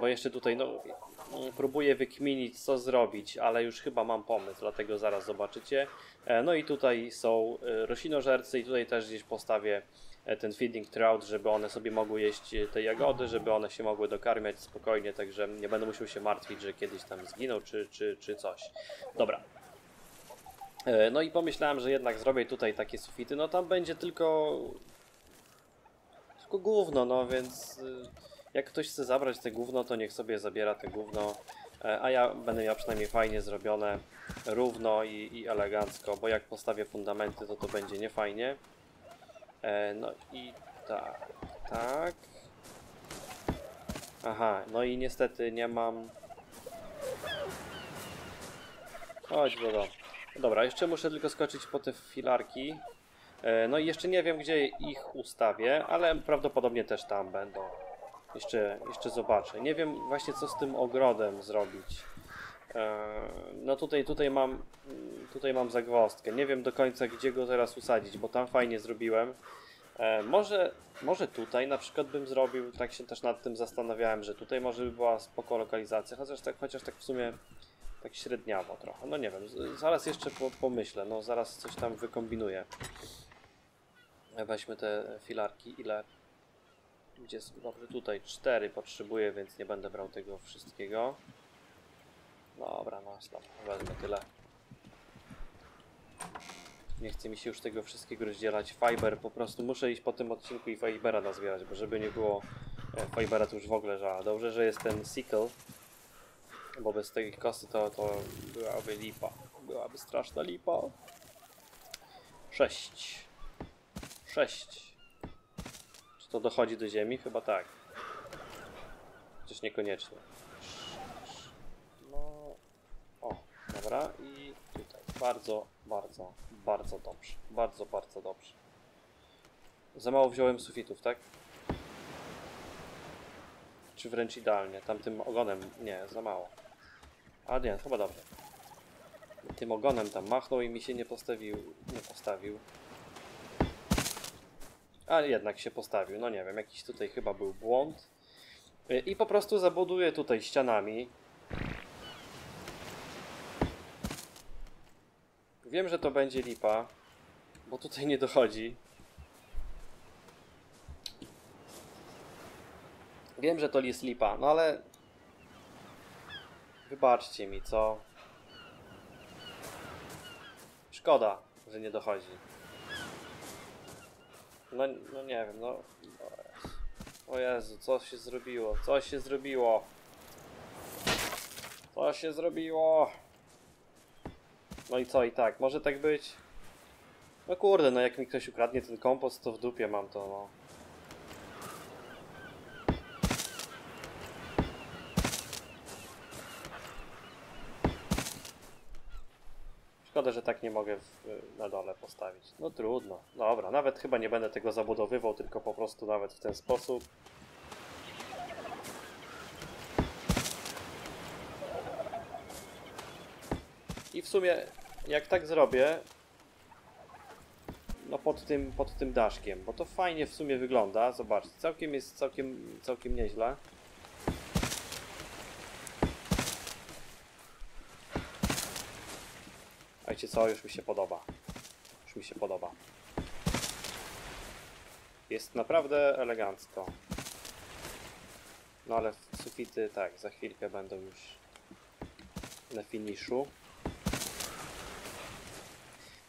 Bo jeszcze tutaj, no, mm, próbuję wykminić co zrobić, ale już chyba mam pomysł, dlatego zaraz zobaczycie. E, No i tutaj są e, roślinożercy i tutaj też gdzieś postawię e, ten feeding trout, żeby one sobie mogły jeść te jagody, żeby one się mogły dokarmiać spokojnie, także nie będę musiał się martwić, że kiedyś tam zginą czy, czy, czy coś. Dobra. No i pomyślałem, że jednak zrobię tutaj takie sufity, no tam będzie tylko tylko gówno, no więc jak ktoś chce zabrać te gówno, to niech sobie zabiera te gówno, a ja będę miał przynajmniej fajnie zrobione, równo i, i elegancko, bo jak postawię fundamenty, to to będzie niefajnie. E, No i tak, tak. Aha, no i niestety nie mam... Chodź, Bodo. Dobra, jeszcze muszę tylko skoczyć po te filarki. E, No i jeszcze nie wiem, gdzie ich ustawię, ale prawdopodobnie też tam będą. Jeszcze, jeszcze zobaczę. Nie wiem właśnie, co z tym ogrodem zrobić. E, No tutaj, tutaj mam tutaj mam zagwozdkę. Nie wiem do końca, gdzie go teraz usadzić, bo tam fajnie zrobiłem. E, Może, może tutaj na przykład bym zrobił, tak się też nad tym zastanawiałem, że tutaj może by była spoko lokalizacja, chociaż tak, chociaż tak w sumie tak średniawo trochę. No nie wiem, zaraz jeszcze po, pomyślę, no zaraz coś tam wykombinuję. Weźmy te filarki, ile? 20, dobrze, tutaj 4 potrzebuję, więc nie będę brał tego wszystkiego. Dobra, no, no wezmę tyle. Nie chce mi się już tego wszystkiego rozdzielać. Fiber, po prostu muszę iść po tym odcinku i Fibera nazbierać, bo żeby nie było e, Fibera to już w ogóle żal. Dobrze, że jest ten Sickle, bo bez tej kosy to, to byłaby lipa. Byłaby straszna lipa. 6. 6 to dochodzi do ziemi? Chyba tak. Chociaż niekoniecznie. No. O, dobra. I tutaj. Bardzo, bardzo, bardzo dobrze. Bardzo, bardzo dobrze. Za mało wziąłem sufitów, tak? Czy wręcz idealnie? Tamtym ogonem? Nie, za mało. A nie, chyba dobrze. Tym ogonem tam machnął i mi się nie postawił. Nie postawił. Ale jednak się postawił. No nie wiem, jakiś tutaj chyba był błąd. Y, I po prostu zabuduję tutaj ścianami. Wiem, że to będzie lipa, bo tutaj nie dochodzi. Wiem, że to jest lipa, no ale wybaczcie mi, co? Szkoda, że nie dochodzi. No, no nie wiem, no. O Jezu, co się zrobiło? Co się zrobiło? Co się zrobiło? No i co, i tak, może tak być? No kurde, no jak mi ktoś ukradnie ten kompost, to w dupie mam to, no. Szkoda, że tak nie mogę w, na dole postawić. No trudno. Dobra, nawet chyba nie będę tego zabudowywał, tylko po prostu nawet w ten sposób. I w sumie, jak tak zrobię, no pod tym, pod tym daszkiem, bo to fajnie w sumie wygląda, zobaczcie, całkiem jest całkiem, całkiem nieźle. Wiecie co, już mi się podoba. Już mi się podoba. Jest naprawdę elegancko. No ale sufity tak, za chwilkę będą już na finiszu.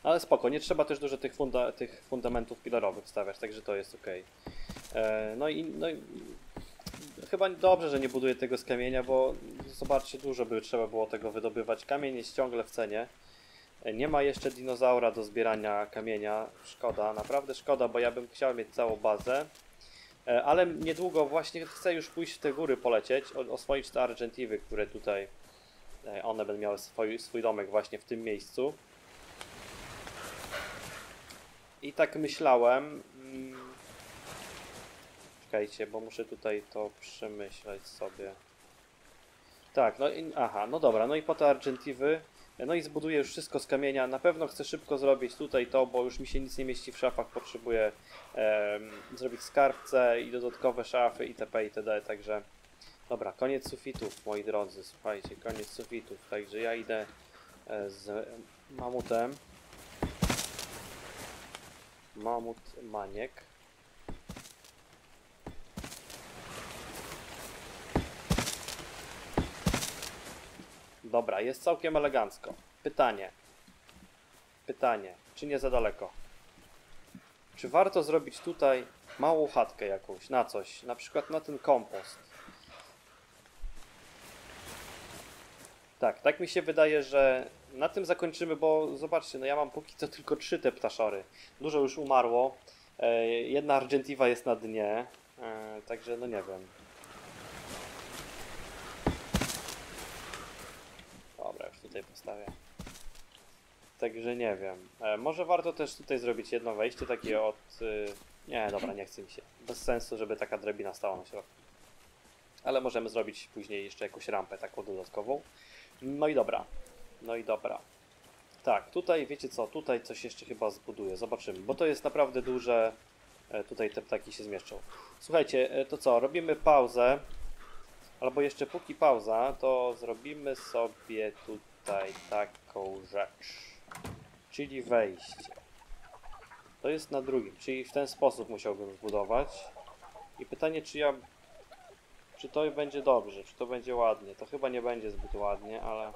Ale spoko, nie trzeba też dużo tych, funda tych fundamentów pilarowych stawiać, także to jest ok. E, no i, no i chyba dobrze, że nie buduję tego z kamienia, bo zobaczcie, dużo by trzeba było tego wydobywać. Kamień jest ciągle w cenie. Nie ma jeszcze dinozaura do zbierania kamienia. Szkoda, naprawdę szkoda, bo ja bym chciał mieć całą bazę. E, Ale niedługo właśnie chcę już pójść w te góry polecieć, oswoić te Argentiwy, które tutaj, e, one będą miały swój, swój domek właśnie w tym miejscu. I tak myślałem. mm, Czekajcie, bo muszę tutaj to przemyśleć sobie. Tak, no i, aha, no dobra, no i po te Argentiwy, no i zbuduję już wszystko z kamienia. Na pewno chcę szybko zrobić tutaj to, bo już mi się nic nie mieści w szafach, potrzebuję em, zrobić skarbce i dodatkowe szafy itp. itd. Także dobra, koniec sufitów, moi drodzy, słuchajcie, koniec sufitów. Także ja idę e, z mamutem. Mamut Maniek. Dobra, jest całkiem elegancko. Pytanie. Pytanie, czy nie za daleko? Czy warto zrobić tutaj małą chatkę jakąś, na coś, na przykład na ten kompost? Tak, tak mi się wydaje, że na tym zakończymy, bo zobaczcie, no ja mam póki co tylko trzy te ptaszory. Dużo już umarło. E, jedna Argentiva jest na dnie, e, także no nie wiem. Dobra, już tutaj postawię. Także nie wiem. E, może warto też tutaj zrobić jedno wejście takie od... Y... Nie, dobra, nie chce mi się. Bez sensu, żeby taka drabina stała na środku. Ale możemy zrobić później jeszcze jakąś rampę taką dodatkową. No i dobra. No i dobra. Tak, tutaj wiecie co, tutaj coś jeszcze chyba zbuduję. Zobaczymy, bo to jest naprawdę duże. E, Tutaj te ptaki się zmieszczą. Słuchajcie, e, to co, robimy pauzę. Albo jeszcze póki pauza, to zrobimy sobie tutaj taką rzecz. Czyli wejście. To jest na drugim, czyli w ten sposób musiałbym zbudować. I pytanie, czy ja... Czy to będzie dobrze, czy to będzie ładnie. To chyba nie będzie zbyt ładnie, ale...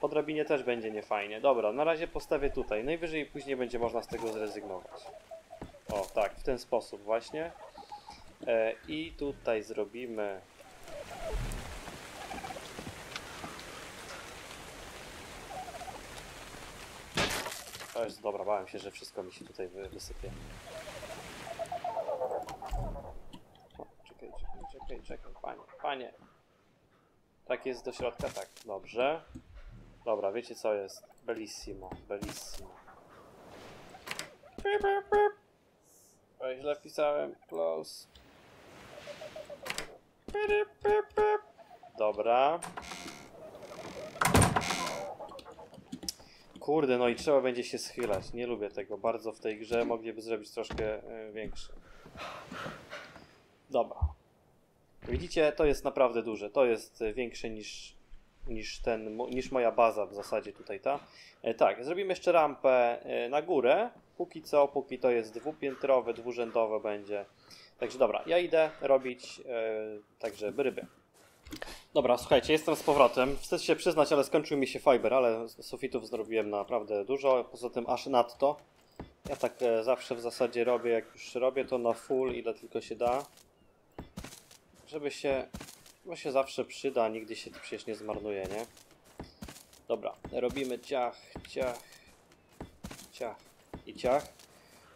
Po drabinie też będzie niefajnie. Dobra, na razie postawię tutaj. Najwyżej później będzie można z tego zrezygnować. O, tak, w ten sposób właśnie. E, I tutaj zrobimy. To jest dobra, bałem się, że wszystko mi się tutaj wy, wysypie. Czekaj, czekaj, czekaj, czekaj, panie, panie. Tak jest do środka, tak, dobrze. Dobra, wiecie co jest? Bellissimo, bellissimo. Pip, pip, pip. Oj, źle wpisałem. Close. Dobra. Kurde, no i trzeba będzie się schylać. Nie lubię tego bardzo w tej grze. Mogliby zrobić troszkę e, większy. Dobra. Widzicie, to jest naprawdę duże. To jest e, większe niż, niż, ten, niż moja baza w zasadzie tutaj ta. E, tak, zrobimy jeszcze rampę na górę. Póki co, póki to jest dwupiętrowe, dwurzędowe będzie. Także dobra, ja idę robić także ryby. Dobra, słuchajcie, jestem z powrotem. Chcę się przyznać, ale skończył mi się fiber, ale sufitów zrobiłem naprawdę dużo, poza tym aż nadto. Ja tak e, zawsze w zasadzie robię, jak już robię to na full, ile tylko się da. Żeby się, bo się zawsze przyda, nigdy się to przecież nie zmarnuje, nie? Dobra, robimy ciach, ciach, ciach i ciach.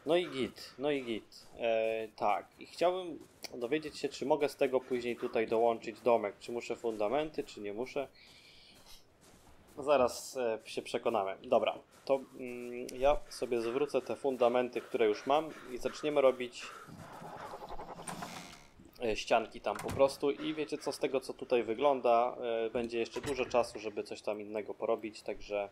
No i git, no i git. E, tak, i chciałbym dowiedzieć się, czy mogę z tego później tutaj dołączyć domek. Czy muszę fundamenty, czy nie muszę. Zaraz e, się przekonamy. Dobra, to mm, ja sobie zwrócę te fundamenty, które już mam i zaczniemy robić e, ścianki tam po prostu i wiecie co, z tego co tutaj wygląda, e, będzie jeszcze dużo czasu, żeby coś tam innego porobić, także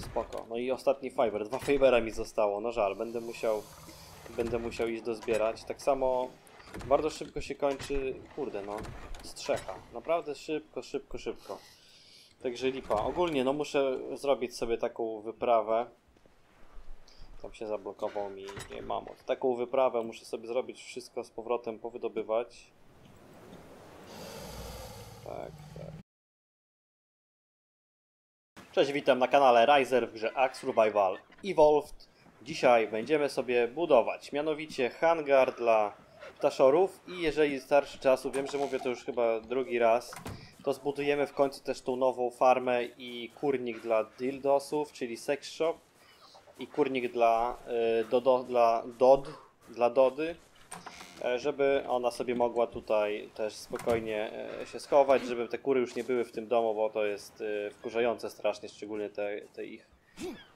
spoko. No i ostatni fiber, dwa fibera mi zostało, no żal, będę musiał, będę musiał iść dozbierać. Tak samo bardzo szybko się kończy, kurde no, strzecha, naprawdę szybko, szybko, szybko. Także lipa. Ogólnie no muszę zrobić sobie taką wyprawę. Tam się zablokował mi nie, mamut. Taką wyprawę muszę sobie zrobić wszystko z powrotem powydobywać. Tak, tak. Cześć, witam na kanale Riser w grze Ark Survival Evolved. Dzisiaj będziemy sobie budować, mianowicie hangar dla ptaszorów i jeżeli starszy czasu, wiem, że mówię to już chyba drugi raz, to zbudujemy w końcu też tą nową farmę i kurnik dla dildosów, czyli sex shop i kurnik dla, y, dla dod, dla dody, e, żeby ona sobie mogła tutaj też spokojnie e, się schować, żeby te kury już nie były w tym domu, bo to jest e, wkurzające strasznie, szczególnie te, te ich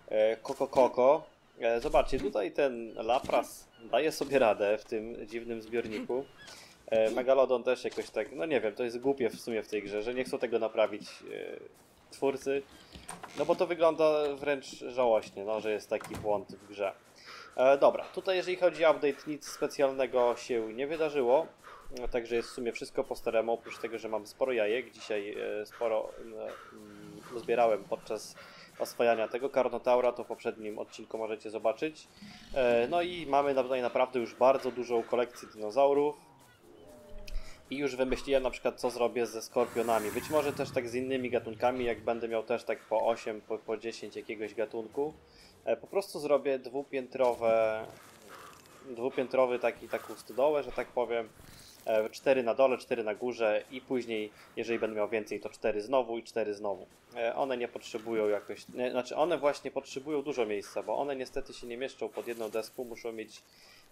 e, koko koko. E, Zobaczcie, tutaj ten Lapras daje sobie radę w tym dziwnym zbiorniku. E, Megalodon też jakoś tak, no nie wiem, to jest głupie w sumie w tej grze, że nie chcą tego naprawić e, twórcy. No bo to wygląda wręcz żałośnie, no, że jest taki błąd w grze. Dobra, tutaj jeżeli chodzi o update, nic specjalnego się nie wydarzyło. No, Także jest w sumie wszystko po staremu, oprócz tego, że mam sporo jajek. Dzisiaj sporo e, mm, zbierałem podczas oswajania tego Karnotaura, to w poprzednim odcinku możecie zobaczyć. E, No i mamy tutaj naprawdę już bardzo dużą kolekcję dinozaurów. I już wymyśliłem na przykład co zrobię ze skorpionami. Być może też tak z innymi gatunkami, jak będę miał też tak po 8, po, po 10 jakiegoś gatunku. E, Po prostu zrobię dwupiętrowe, dwupiętrowy taki, taką stodołę, że tak powiem. E, Cztery na dole, cztery na górze i później, jeżeli będę miał więcej, to cztery znowu i cztery znowu. E, One nie potrzebują jakoś, znaczy one właśnie potrzebują dużo miejsca, bo one niestety się nie mieszczą pod jedną deską, muszą mieć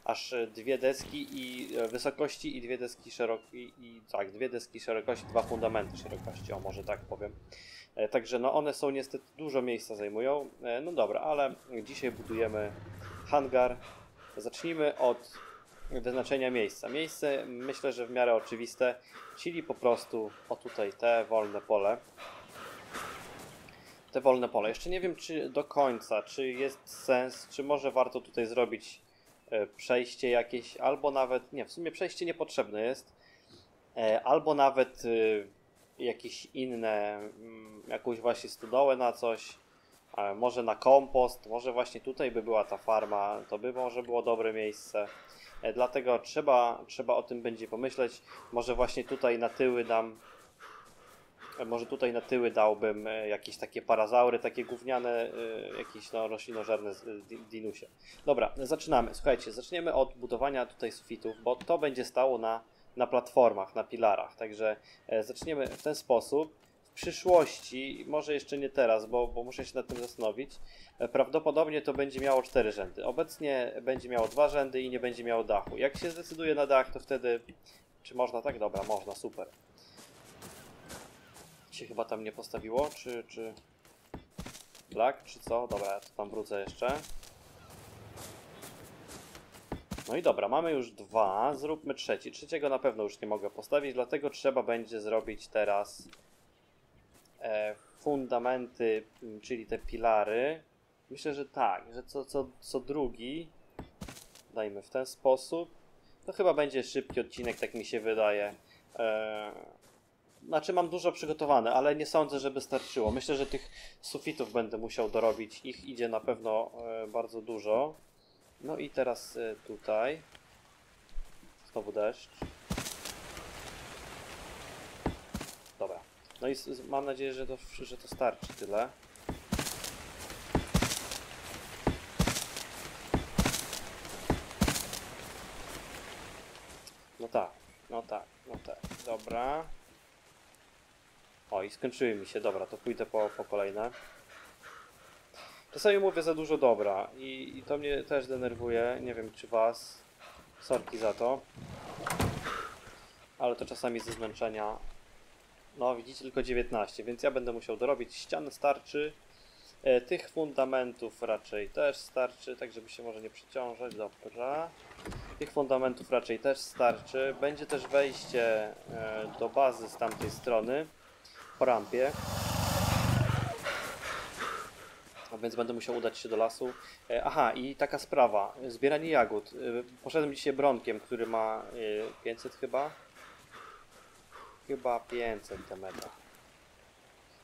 aż e, dwie deski i e, wysokości i dwie deski szerokości, i tak, dwie deski szerokości, dwa fundamenty szerokości, o może tak powiem. E, Także no one są niestety dużo miejsca zajmują. E, No dobra, ale dzisiaj budujemy hangar. Zacznijmy od wyznaczenia miejsca. Miejsce myślę, że w miarę oczywiste, czyli po prostu o tutaj te wolne pole. Te wolne pole. Jeszcze nie wiem czy do końca, czy jest sens, czy może warto tutaj zrobić e, przejście jakieś, albo nawet, nie, w sumie przejście niepotrzebne jest, e, albo nawet e, jakieś inne, mm, jakąś właśnie stodołę na coś, może na kompost, może właśnie tutaj by była ta farma, to by może było dobre miejsce. E, Dlatego trzeba, trzeba o tym będzie pomyśleć. Może właśnie tutaj na tyły dam. e, Może tutaj na tyły dałbym e, jakieś takie parazaury, takie gówniane, jakieś no, roślinożerne dinusie. Dobra, zaczynamy. Słuchajcie, zaczniemy od budowania tutaj sufitów, bo to będzie stało na, na platformach, na pilarach. Także zaczniemy w ten sposób. W przyszłości, może jeszcze nie teraz, bo, bo muszę się nad tym zastanowić, e, prawdopodobnie to będzie miało cztery rzędy. Obecnie będzie miało dwa rzędy i nie będzie miało dachu. Jak się zdecyduje na dach, to wtedy... Czy można tak? Dobra, można, super. Się chyba tam nie postawiło, czy... czy... Black, czy co? Dobra, ja to tam wrócę jeszcze. No i dobra, mamy już dwa, zróbmy trzeci. Trzeciego na pewno już nie mogę postawić, dlatego trzeba będzie zrobić teraz fundamenty, m, czyli te pilary. Myślę, że tak, że co, co, co drugi dajmy w ten sposób. To chyba będzie szybki odcinek, tak mi się wydaje. E, znaczy mam dużo przygotowane, ale nie sądzę, żeby starczyło. Myślę, że tych sufitów będę musiał dorobić. Ich idzie na pewno e, bardzo dużo. No i teraz e, tutaj. Znowu deszcz. Dobra. No i mam nadzieję, że to, że to starczy tyle. No tak, no tak, no tak. Dobra. O, i skończyły mi się. Dobra, to pójdę po, po kolejne. Czasami mówię za dużo dobra i, i to mnie też denerwuje. Nie wiem, czy was. Sorki za to. Ale to czasami ze zmęczenia. No, widzicie, tylko 19, więc ja będę musiał dorobić. Ścian starczy. E, tych fundamentów raczej też starczy, tak żeby się może nie przeciążać. Dobra. Tych fundamentów raczej też starczy. Będzie też wejście e, do bazy z tamtej strony po rampie. A więc będę musiał udać się do lasu. E, Aha, i taka sprawa. Zbieranie jagód. Poszedłem dzisiaj bronkiem, który ma e, 500 chyba. Chyba 500 temeta.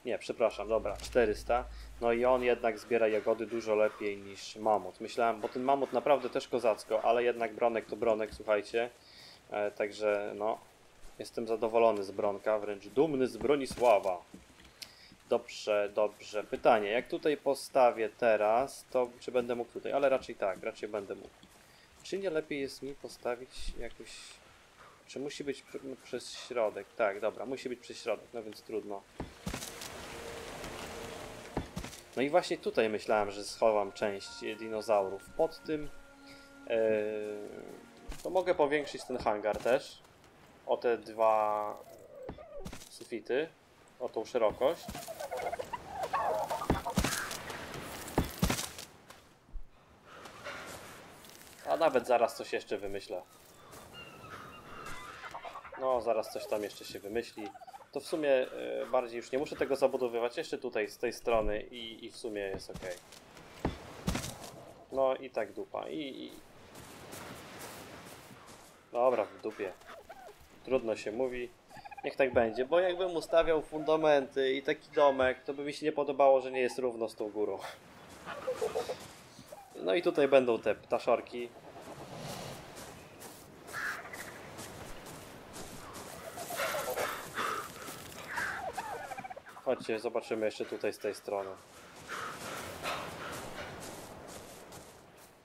Nie, przepraszam, dobra, 400. No i on jednak zbiera jagody dużo lepiej niż mamut. Myślałem, bo ten mamut naprawdę też kozacko, ale jednak bronek to bronek, słuchajcie. E, także no, jestem zadowolony z bronka, wręcz dumny z Bronisława. Dobrze, dobrze. Pytanie, jak tutaj postawię teraz, to czy będę mógł tutaj? Ale raczej tak, raczej będę mógł. Czy nie lepiej jest mi postawić jakoś... Czy musi być no, przez środek? Tak, dobra, musi być przez środek, no więc trudno. No i właśnie tutaj myślałem, że schowam część dinozaurów. Pod tym e, to mogę powiększyć ten hangar też o te dwa sufity, o tą szerokość. A nawet zaraz coś jeszcze wymyślę. No, zaraz coś tam jeszcze się wymyśli. To w sumie e, bardziej już nie muszę tego zabudowywać. Jeszcze tutaj z tej strony i, i w sumie jest ok. No i tak dupa. I, i... Dobra, w dupie. Trudno się mówi. Niech tak będzie, bo jakbym ustawiał fundamenty i taki domek, to by mi się nie podobało, że nie jest równo z tą górą. No i tutaj będą te ptaszorki. Chodźcie, zobaczymy jeszcze tutaj z tej strony.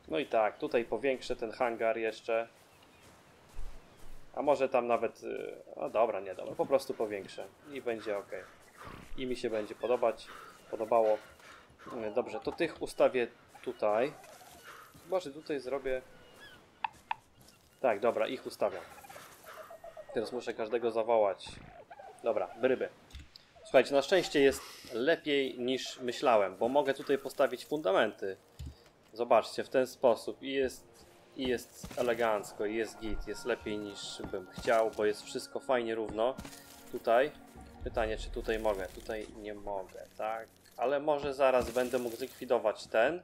No i tak, tutaj powiększę ten hangar jeszcze. A może tam nawet... y, O dobra, nie dobra, po prostu powiększę i będzie ok. I mi się będzie podobać, podobało. Y, Dobrze, to tych ustawię tutaj. Może tutaj zrobię... Tak, dobra, ich ustawiam. Teraz muszę każdego zawołać. Dobra, bryby. Słuchajcie, na szczęście jest lepiej niż myślałem, bo mogę tutaj postawić fundamenty. Zobaczcie, w ten sposób i jest, i jest elegancko, i jest git, jest lepiej niż bym chciał, bo jest wszystko fajnie równo. Tutaj, pytanie czy tutaj mogę, tutaj nie mogę, tak? Ale może zaraz będę mógł zlikwidować ten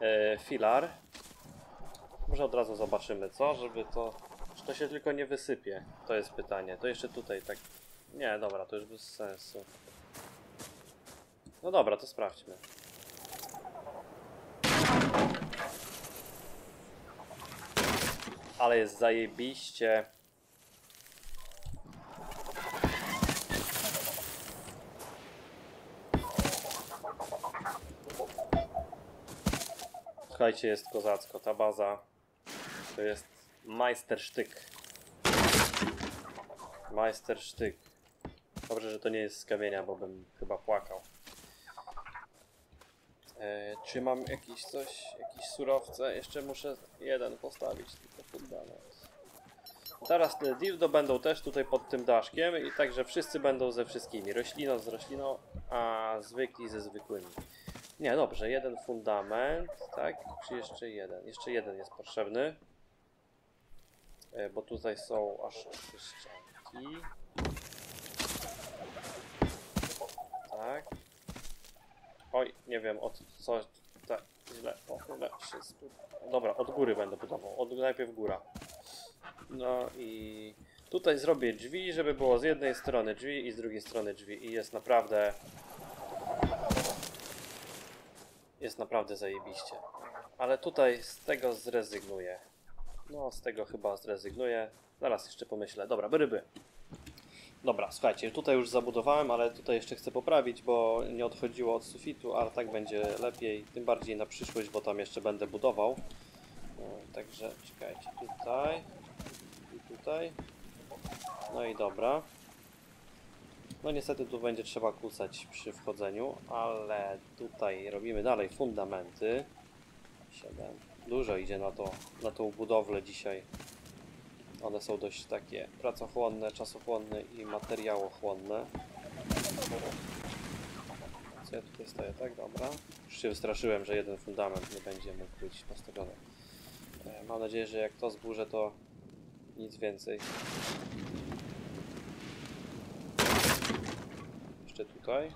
e, filar. Może od razu zobaczymy, co? Żeby to, czy to się tylko nie wysypie, to jest pytanie. To jeszcze tutaj tak, nie, dobra, to już bez sensu. No dobra, to sprawdźmy. Ale jest zajebiście. Słuchajcie, jest kozacko. Ta baza to jest majstersztyk. Majstersztyk. Dobrze, że to nie jest z kamienia, bo bym chyba płakał. E, czy mam jakiś coś, jakieś surowce? Jeszcze muszę jeden postawić, tylko fundament. Teraz te dildo będą też tutaj pod tym daszkiem i także wszyscy będą ze wszystkimi. Rośliną z rośliną, a zwykli ze zwykłymi. Nie, dobrze, jeden fundament, tak? Czy jeszcze jeden? Jeszcze jeden jest potrzebny. E, bo tutaj są aż trzy ścianki. Tak. Oj, nie wiem, od co tak źle, o źle spu- Dobra, od góry będę budował, od najpierw góra. No i tutaj zrobię drzwi, żeby było z jednej strony drzwi i z drugiej strony drzwi i jest naprawdę jest naprawdę zajebiście. Ale tutaj z tego zrezygnuję. No, z tego chyba zrezygnuję. Zaraz jeszcze pomyślę. Dobra, ryby. Dobra, słuchajcie, tutaj już zabudowałem, ale tutaj jeszcze chcę poprawić, bo nie odchodziło od sufitu, ale tak będzie lepiej, tym bardziej na przyszłość, bo tam jeszcze będę budował. No, także czekajcie, tutaj i tutaj. No i dobra. No niestety tu będzie trzeba kłócać przy wchodzeniu, ale tutaj robimy dalej fundamenty. 7. Dużo idzie na to, na tą budowlę dzisiaj. One są dość takie pracochłonne, czasochłonne i materiałochłonne. Co ja tutaj stoję, tak? Dobra. Już się wystraszyłem, że jeden fundament nie będzie mógł być postawiony. E, Mam nadzieję, że jak to zburzę, to nic więcej. Jeszcze tutaj.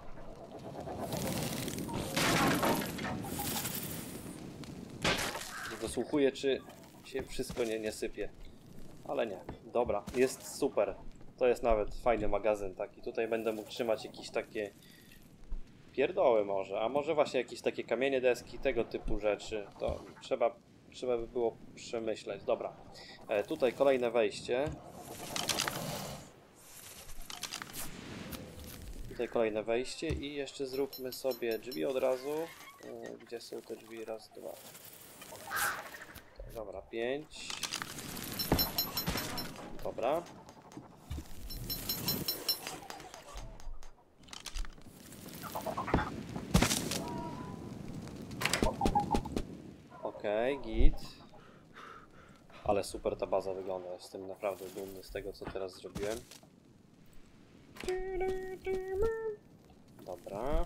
Dosłuchuję, czy się wszystko nie, nie sypie. Ale nie. Dobra, jest super. To jest nawet fajny magazyn taki. Tutaj będę mógł trzymać jakieś takie pierdoły może, a może właśnie jakieś takie kamienie deski, tego typu rzeczy. To trzeba, trzeba by było przemyśleć. Dobra. E, tutaj kolejne wejście. Tutaj kolejne wejście i jeszcze zróbmy sobie drzwi od razu. E, Gdzie są te drzwi? Raz, dwa. Dobra, pięć. Dobra. Okej, git. Ale super ta baza wygląda. Jestem naprawdę dumny z tego, co teraz zrobiłem. Dobra.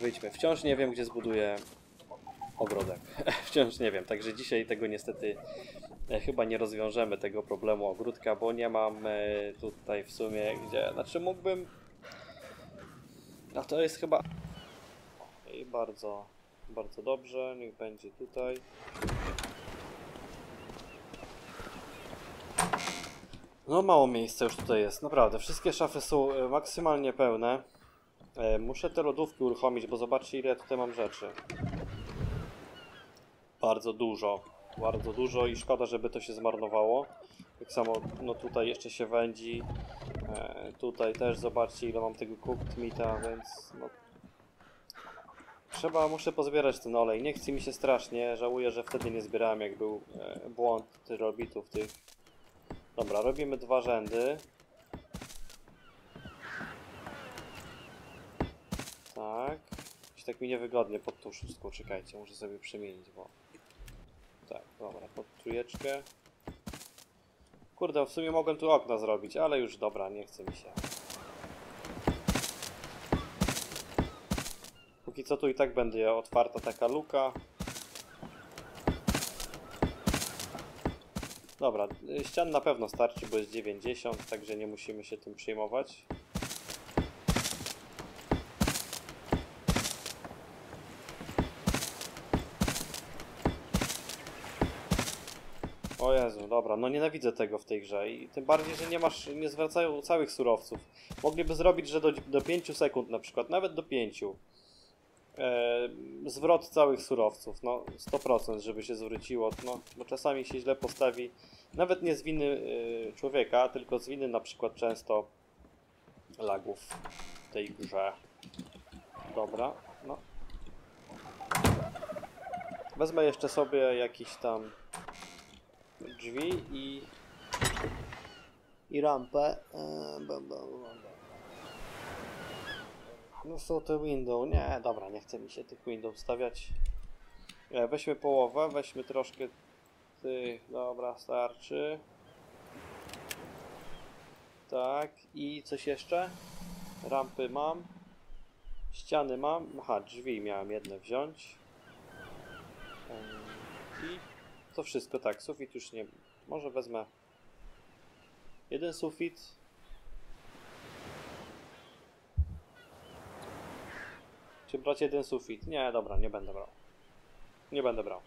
Wyjdźmy. Wciąż nie wiem, gdzie zbuduję ogrodek. Wciąż nie wiem, także dzisiaj tego niestety chyba nie rozwiążemy tego problemu ogródka, bo nie mam e, tutaj w sumie gdzie, znaczy mógłbym a to jest chyba i bardzo, bardzo dobrze, niech będzie tutaj. No mało miejsca już tutaj jest, naprawdę. Wszystkie szafy są e, maksymalnie pełne. E, Muszę te lodówki uruchomić, bo zobaczcie ile tutaj mam rzeczy. Bardzo dużo, bardzo dużo i szkoda, żeby to się zmarnowało. Tak samo, no tutaj jeszcze się wędzi. E, tutaj też zobaczcie ile mam tego cooked meata, więc no... Trzeba, muszę pozbierać ten olej. Nie chce mi się strasznie, żałuję, że wtedy nie zbierałem jak był e, błąd tyrolbitów tych. Dobra, robimy dwa rzędy. Tak. Jakoś tak mi niewygodnie pod tą szóstką, czekajcie, muszę sobie przemienić, bo... Tak, dobra, pod trójeczkę. Kurde, w sumie mogłem tu okna zrobić, ale już dobra, nie chce mi się. Póki co tu i tak będzie otwarta taka luka. Dobra, ścian na pewno starczy, bo jest 90, także nie musimy się tym przejmować. Dobra, no nienawidzę tego w tej grze i tym bardziej, że nie masz, nie zwracają całych surowców. Mogliby zrobić, że do, do 5 sekund na przykład, nawet do 5. E, zwrot całych surowców, no 100% żeby się zwróciło, no bo czasami się źle postawi, nawet nie z winy y, człowieka, tylko z winy na przykład często lagów w tej grze. Dobra, no. Wezmę jeszcze sobie jakiś tam drzwi i i rampę. Bam. No są te window. Nie, dobra, nie chce mi się tych window stawiać. E, weźmy połowę, weźmy troszkę tych. Dobra, starczy. Tak, i coś jeszcze? Rampy mam. Ściany mam. Aha, drzwi miałem jedne wziąć. Eee, I to wszystko, tak. Sufit już nie. Może wezmę jeden sufit. Czy brać jeden sufit? Nie, dobra, nie będę brał. Nie będę brał.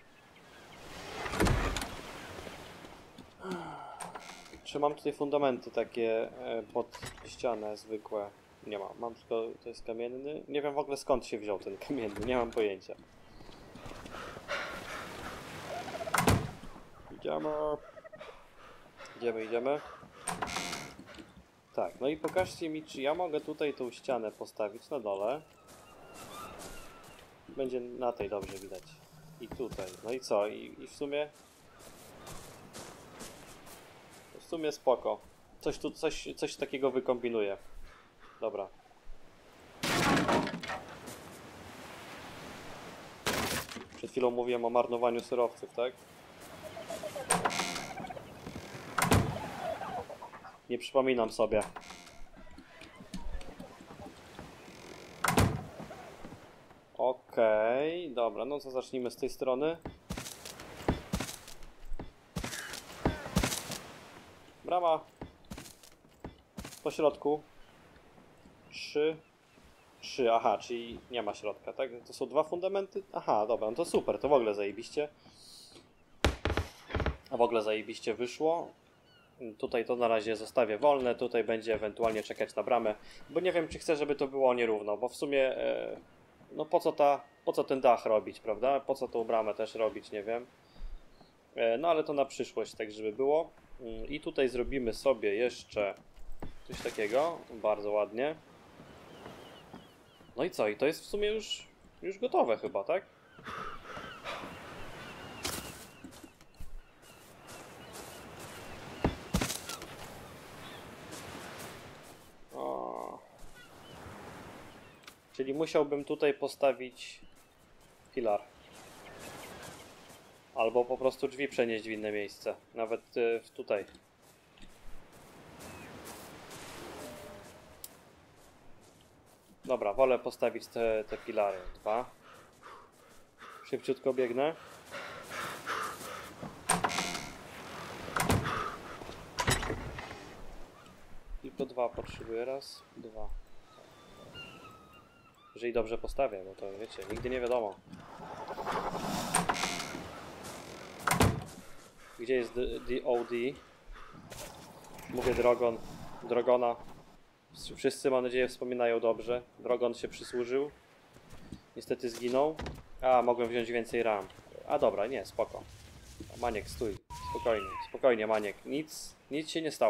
Czy mam tutaj fundamenty takie e, pod ścianę zwykłe? Nie mam. Mam tylko, to jest kamienny. Nie wiem w ogóle skąd się wziął ten kamienny, nie mam pojęcia. Idziemy. Idziemy, idziemy. Tak, no i pokażcie mi, czy ja mogę tutaj tą ścianę postawić na dole. Będzie na tej dobrze widać. I tutaj. No i co? I, i w sumie... W sumie spoko. Coś tu, coś, coś takiego wykombinuję. Dobra. Przed chwilą mówiłem o marnowaniu surowców, tak? Nie przypominam sobie. Okej, okay, dobra, no to zacznijmy z tej strony. Brama. Po środku. Trzy. Trzy, aha, czyli nie ma środka, tak? To są dwa fundamenty? Aha, dobra, no to super, to w ogóle zajebiście. A w ogóle zajebiście wyszło. Tutaj to na razie zostawię wolne, tutaj będzie ewentualnie czekać na bramę, bo nie wiem, czy chcę, żeby to było nierówno, bo w sumie, e, no po co, ta, po co ten dach robić, prawda? Po co tą bramę też robić, nie wiem. E, no ale to na przyszłość, tak żeby było. Mm, I tutaj zrobimy sobie jeszcze coś takiego, bardzo ładnie. No i co? I to jest w sumie już, już gotowe chyba, tak? Czyli musiałbym tutaj postawić filar. Albo po prostu drzwi przenieść w inne miejsce. Nawet y, tutaj. Dobra, wolę postawić te, te filary. Dwa. Szybciutko biegnę. Tylko dwa potrzebuję. Raz, dwa. Jeżeli dobrze postawię, bo to wiecie, nigdy nie wiadomo. Gdzie jest DOD? Mówię Drogon. Drogona. Wszyscy mam nadzieję wspominają dobrze. Drogon się przysłużył. Niestety zginął. A, mogłem wziąć więcej ram. A dobra, nie, spoko. Maniek, stój. Spokojnie, spokojnie, Maniek. Nic, nic się nie stało.